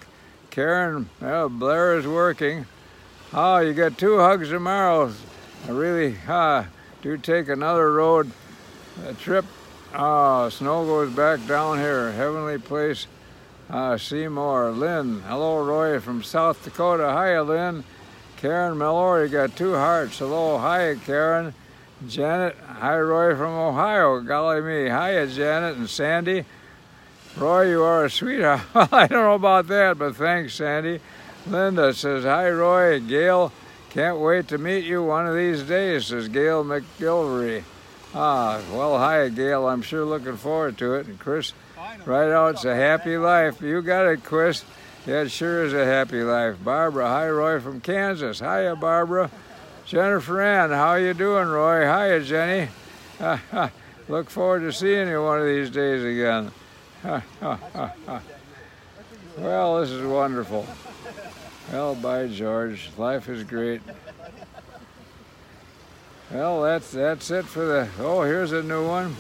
Karen, well, Blair is working. Oh, you got two hugs tomorrow. I really uh, do take another road trip. Oh, snow goes back down here. Heavenly place. Uh, Seymour, Lynn, hello Roy from South Dakota. Hiya Lynn. Karen Miller, you got two hearts. Hello, hiya Karen. Janet, hi Roy from Ohio. Golly me, hiya Janet and Sandy. Roy, you are a sweetheart. I don't know about that, but thanks, Sandy. Linda says, Hi, Roy. Gail, can't wait to meet you one of these days, says Gail McGilvery. Ah, well, hi, Gail. I'm sure looking forward to it. And Chris, right out, it's a happy life. You got it, Chris. Yeah, it sure is a happy life. Barbara, hi, Roy from Kansas. Hiya, Barbara. Jennifer Ann, how you doing, Roy? Hiya, Jenny. Look forward to seeing you one of these days again. well, this is wonderful. Well, by George, life is great. Well, that's that's it for the. Oh, here's a new one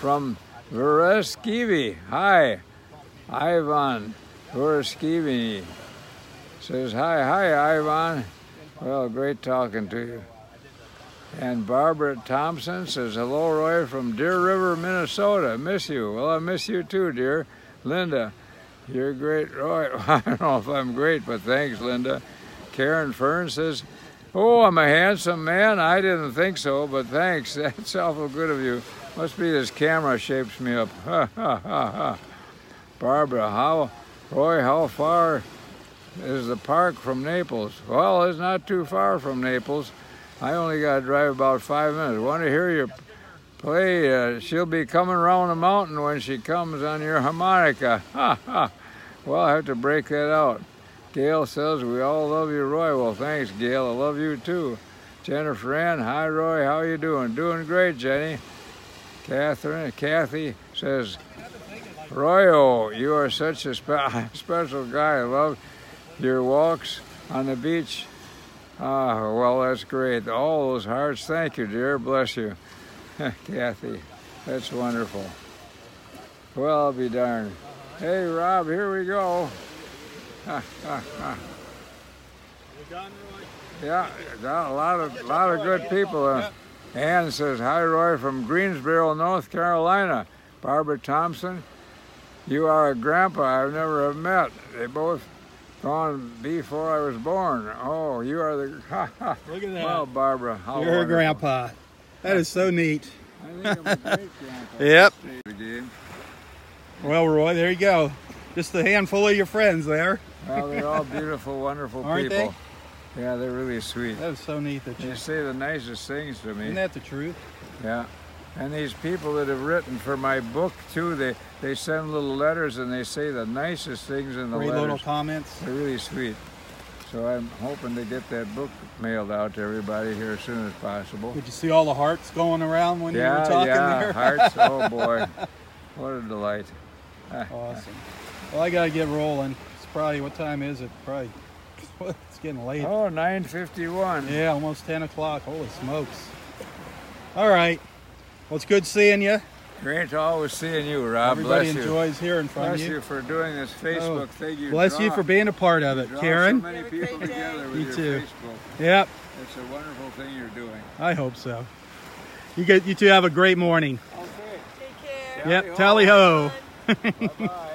from Vereskivi. Hi, Ivan Vereskivi says hi, hi, Ivan. Well, great talking to you. And Barbara Thompson says hello, Roy from Deer River, Minnesota. Miss you. Well, I miss you too, dear. Linda, you're great, Roy. I don't know if I'm great, but thanks, Linda. Karen Fern says, Oh, I'm a handsome man. I didn't think so, but thanks. That's awful good of you. Must be this camera shapes me up. Ha ha ha ha. Barbara, how, Roy, how far is the park from Naples? Well, it's not too far from Naples. I only got to drive about five minutes. Want to hear your play. Uh, she'll be coming around the mountain when she comes on your harmonica. Ha ha. Well, I have to break that out. Gail says we all love you, Roy. Well, thanks, Gail. I love you too. Jennifer Ann, hi, Roy. How you doing? Doing great, Jenny. Catherine, Kathy says, Royo, you are such a spe- special guy. I love your walks on the beach. Ah, well, that's great. All those hearts. Thank you, dear. Bless you. Kathy, that's wonderful. Well, I'll be darned. Hey, Robb, here we go. Yeah, a lot of lot of good people. Uh, Ann says, "Hi, Roy from Greensboro, North Carolina." Barbara Thompson, you are a grandpa I've never met. They both gone before I was born. Oh, you are the. Look at that. Well, Barbara, how You're a wonderful. grandpa. That is so neat. I think I'm a great grandpa. Yep. Well, Roy, there you go. Just a handful of your friends there. Well, they're all beautiful, wonderful Aren't they? people. Yeah, they're really sweet. That is so neat that you. They say the nicest things to me. Isn't that the truth? Yeah. And these people that have written for my book too, they, they send little letters and they say the nicest things in the Great letters. little comments. They're really sweet. So I'm hoping to get that book mailed out to everybody here as soon as possible. Did you see all the hearts going around when you were talking yeah, there? hearts. Oh boy, what a delight. Awesome. Well, I gotta get rolling. It's probably what time is it? Probably it's getting late. Oh, 951. Yeah, almost 10 o'clock. Holy smokes. All right. Well, it's good seeing you. Great always seeing you, Robb. Everybody Bless you. enjoys hearing from Bless you. you for doing this oh. Facebook Oh, thing. You Bless you for being a part of it, draw Karen. So many people together with You your too. Facebook. Yep, It's a wonderful thing you're doing. I hope so. You get you two have a great morning. Okay. Take care. Yep, tally ho. Bye.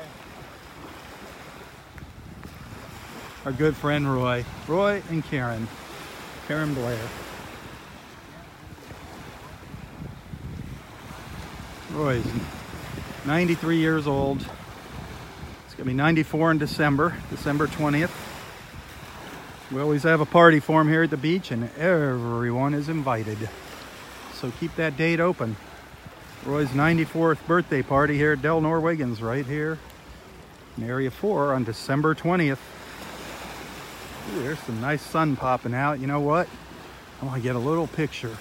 Our good friend Roy. Roy and Karen. Karen Blair. Roy's 93 years old. It's gonna be 94 in December, December 20th. We always have a party for him here at the beach and everyone is invited. So keep that date open. Roy's 94th birthday party here at Delnor-Wiggins right here in Area 4 on December 20th. Ooh, there's some nice sun popping out. You know what? I want to get a little picture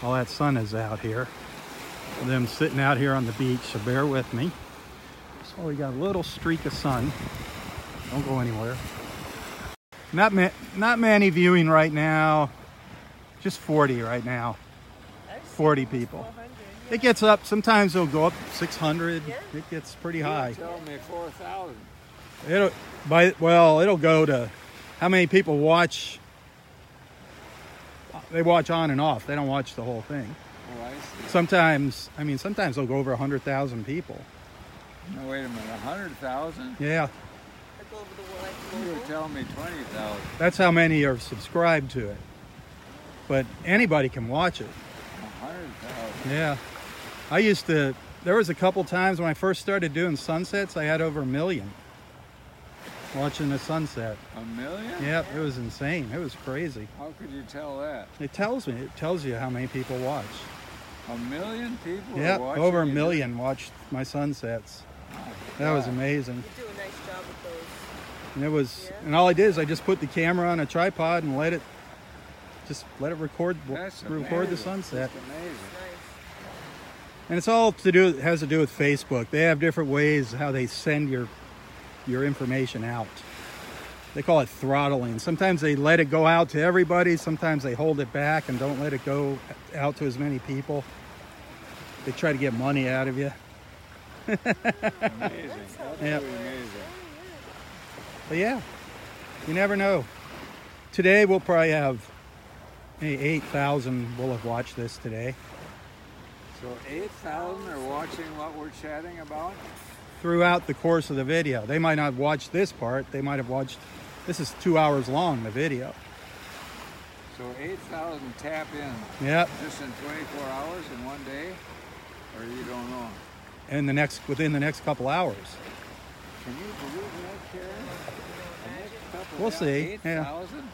while that sun is out here. Of them sitting out here on the beach, so bear with me. So we got a little streak of sun. Don't go anywhere. Not ma- not many viewing right now. Just 40 right now. 40 people. 400. It gets up. Sometimes it'll go up 600. Yeah. It gets pretty high. Tell me 4,000. It'll by well, it'll go to how many people watch. They watch on and off. They don't watch the whole thing. I see. Sometimes, I mean, sometimes they'll go over hundred thousand people. No, wait a minute. 100,000? Yeah, I go over the wall like You were telling me 20,000. that's how many are subscribed to it. But anybody can watch it. 100,000. Yeah, I used to. There was a couple times when I first started doing sunsets, I had over a million watching the sunset. A million? Yep, it was insane. It was crazy. How could you tell that? It tells me. It tells you how many people watch. A million people Yeah, over a million watched my sunsets. That was oh, amazing. You do a nice job with those. And it was, Yeah. and all I did is I just put the camera on a tripod and let it, just let it record, That's record the amazing. sunset. That's amazing. And it's all to do, it has to do with Facebook. They have different ways how they send your, your information out. They call it throttling. Sometimes they let it go out to everybody. Sometimes they hold it back and don't let it go out to as many people. They try to get money out of you. Amazing. That's Yep. amazing. But yeah, you never know. Today we'll probably have maybe 8,000 will have watched this today. So 8,000 are watching what we're chatting about? Throughout the course of the video. They might not watch this part. They might have watched, this is two hours long, the video. So 8,000 tap in Yep. just in 24 hours in one day? Or you don't know? And the next, within the next couple hours. Can you believe that, Karen? The next couple We'll yeah, see, yeah. 8,000?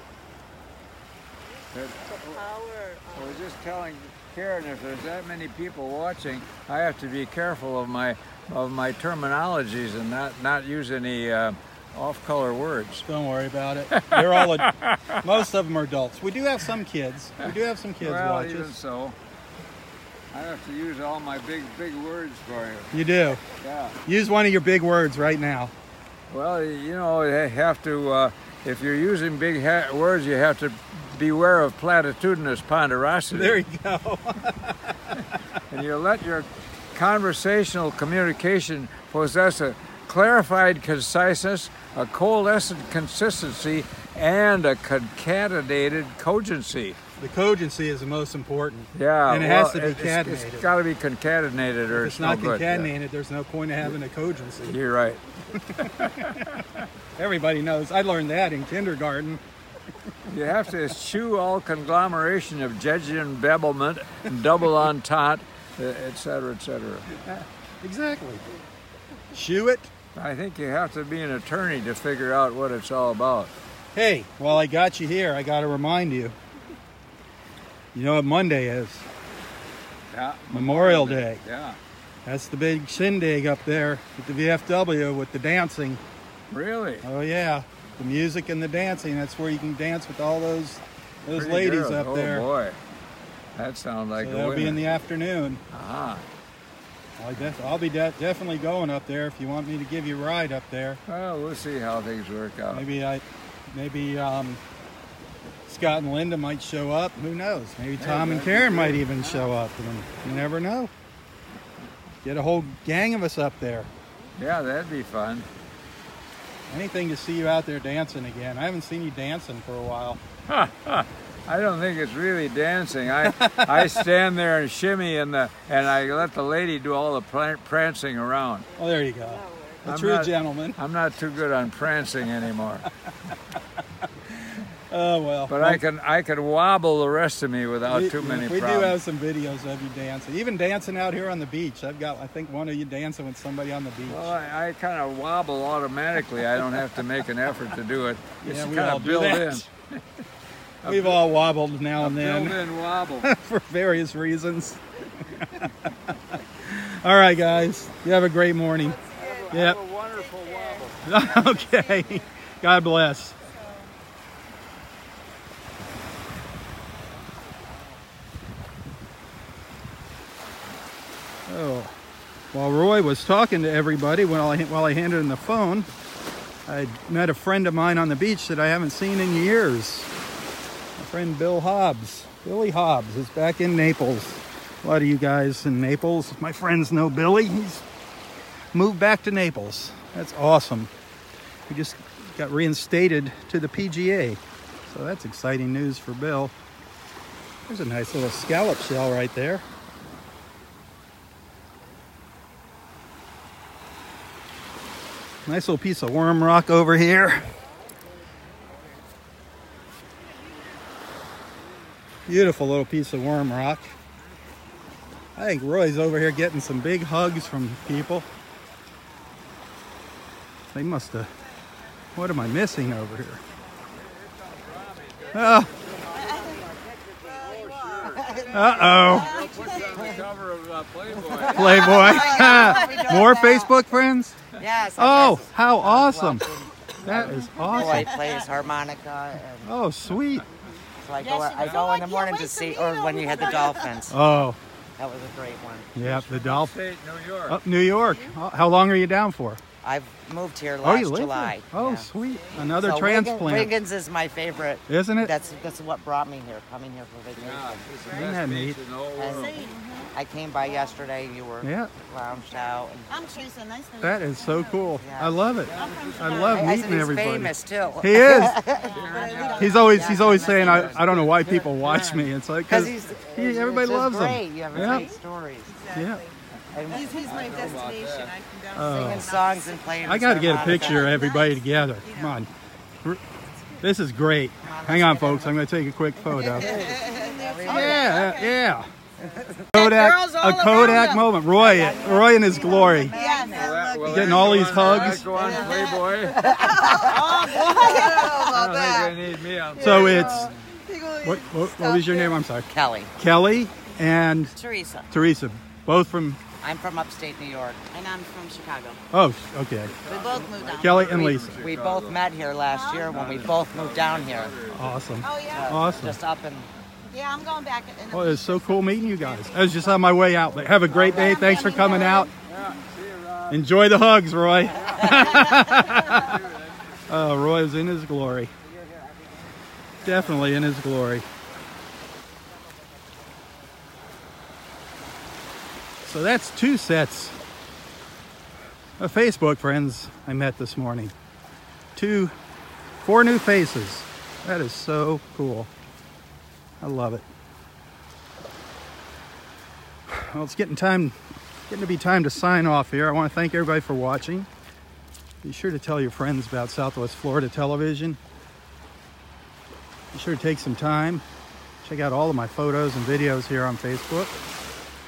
That- The power I was just telling Karen if there's that many people watching, I have to be careful of my of my terminologies and not not use any uh, off-color words. Don't worry about it. They're all, ad- most of them are adults. We do have some kids. We do have some kids well, watch us. so, I have to use all my big big words for you. You do. Yeah. Use one of your big words right now. Well, you know, you have to. Uh, if you're using big ha- words, you have to beware of platitudinous ponderosity. There you go. and you let your conversational communication possess a clarified conciseness, a coalescent consistency, and a concatenated cogency. The cogency is the most important. Yeah, And it has to be it- it's- concatenated. It's got to be concatenated, or If it's, it's not no good. Concatenated, there's no point in having a cogency. You're right. Everybody knows. I learned that in kindergarten. You have to eschew all conglomeration of jejune babblement, double entendre, et cetera, et cetera. Exactly. Shoe it. I think you have to be an attorney to figure out what it's all about. Hey, while I got you here, I got to remind you. You know what Monday is? Yeah. Memorial Day. Yeah. That's the big shindig up there at the VFW with the dancing. Really? Oh yeah, the music and the dancing. That's where you can dance with all those those Pretty ladies girls. up oh, there. Oh boy. That sounds like so a that'll be in the afternoon. Ah. I'll, def- I'll be de- definitely going up there if you want me to give you a ride up there. Well, we'll see how things work out. Maybe I, maybe um, Scott and Linda might show up. Who knows? Maybe Tom and Karen might even show up. You never know. Get a whole gang of us up there. Yeah, that'd be fun. Anything to see you out there dancing again. I haven't seen you dancing for a while. I don't think it's really dancing. I I stand there and shimmy and the and I let the lady do all the pran- prancing around. Oh, there you go. A I'm true not- gentleman. I'm not too good on prancing anymore, Oh well. but Well, I can I can wobble the rest of me without we, too many problems. We problems. do have some videos of you dancing. Even dancing out here on the beach. I've got, I think, one of you dancing with somebody on the beach. Well, I, I kind of wobble automatically. I don't have to make an effort to do it. It's yeah, we kind all of do built that. in. We've all wobbled now A and then. built-in wobble. for various reasons. All right, guys. You have a great morning. Yep. Have a wonderful wobble. okay. God bless. Oh, while Roy was talking to everybody while I, while I handed him the phone, I met a friend of mine on the beach that I haven't seen in years. My friend Bill Hobbs. Billy Hobbs is back in Naples. A lot of you guys in Naples, my friends know Billy. He's moved back to Naples. That's awesome. He just got reinstated to the PGA. So that's exciting news for Bill. There's a nice little scallop shell right there. Nice little piece of worm rock over here. Beautiful little piece of worm rock. I think Roy's over here getting some big hugs from people. They must have. What am I missing over here? Oh. Uh oh. on the cover of uh, Playboy. Playboy. More Facebook friends? Yes. Oh, how awesome. That is Boy awesome. plays harmonica, and Oh, sweet. so I go. I go in the morning to see, or when you had the dolphins. Oh, That was a great one. yeah, the Dolphin. New York. Up New York. Oh, How long are you down for? I've moved here Oh, last you live July. here? Oh, yeah. sweet. Another So transplant. Wiggins is my favorite. Isn't it? That's that's what brought me here. Coming here for vacation. Yeah, it's Isn't that neat? in the whole world. And I came by yesterday. You were Yeah, lounged out. And I'm Teresa. Nice to that is so cool. Yeah. I love it. I love I, I said meeting he's everybody. famous too. He is. He's always he's always saying I, I don't know why people watch me. It's like Because because he, everybody it's just loves great. him. You have Yeah. great stories. Yeah. And He's, he's my destination. I can go Oh. singing songs and playing. I got to get a picture of everybody together. Come on. This is great. Hang on, folks. I'm going to take a quick photo. Oh, yeah, yeah. Kodak, a Kodak moment. Roy, Roy in his glory. Yes. Will that- will Getting all these hugs. Go on Playboy. Oh, I don't think they need me on. So it's what, what, what was your name? I'm sorry. Kelly. Kelly. and Teresa. Teresa, both from, I'm from upstate New York. And I'm from Chicago. oh, okay. We both moved down. Kelly and we, Lisa. We both met here last year when we both moved down here. Awesome. Oh, yeah. Awesome. Just up and Yeah, I'm going back in a Well, it's so cool meeting you guys. I was just on my way out. Have a great day. Thanks for coming out. Enjoy the hugs, Roy. uh, Roy is in his glory. Definitely in his glory. So that's two sets of Facebook friends I met this morning. Two, four new faces. That is so cool. I love it. Well, it's getting time, getting to be time to sign off here. I want to thank everybody for watching. Be sure to tell your friends about Southwest Florida Television. Be sure to take some time, check out all of my photos and videos here on Facebook.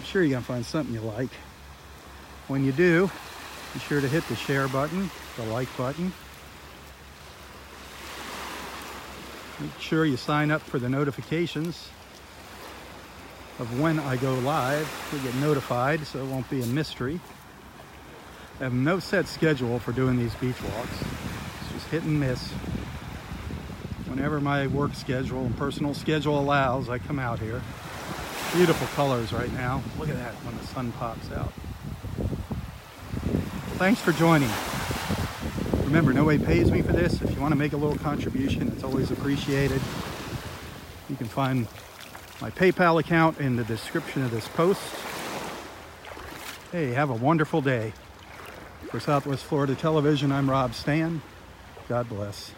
Sure you're gonna find something you like. When you do, be sure to hit the share button, the like button. Make sure you sign up for the notifications of when I go live. You'll get notified so it won't be a mystery. I have no set schedule for doing these beach walks. It's just hit and miss. Whenever my work schedule and personal schedule allows, I come out here. Beautiful colors right now. Look at that when the sun pops out. Thanks for joining. Remember, nobody pays me for this. If you want to make a little contribution, it's always appreciated. You can find my PayPal account in the description of this post. Hey, have a wonderful day. For Southwest Florida Television, I'm Robb Stan. God bless.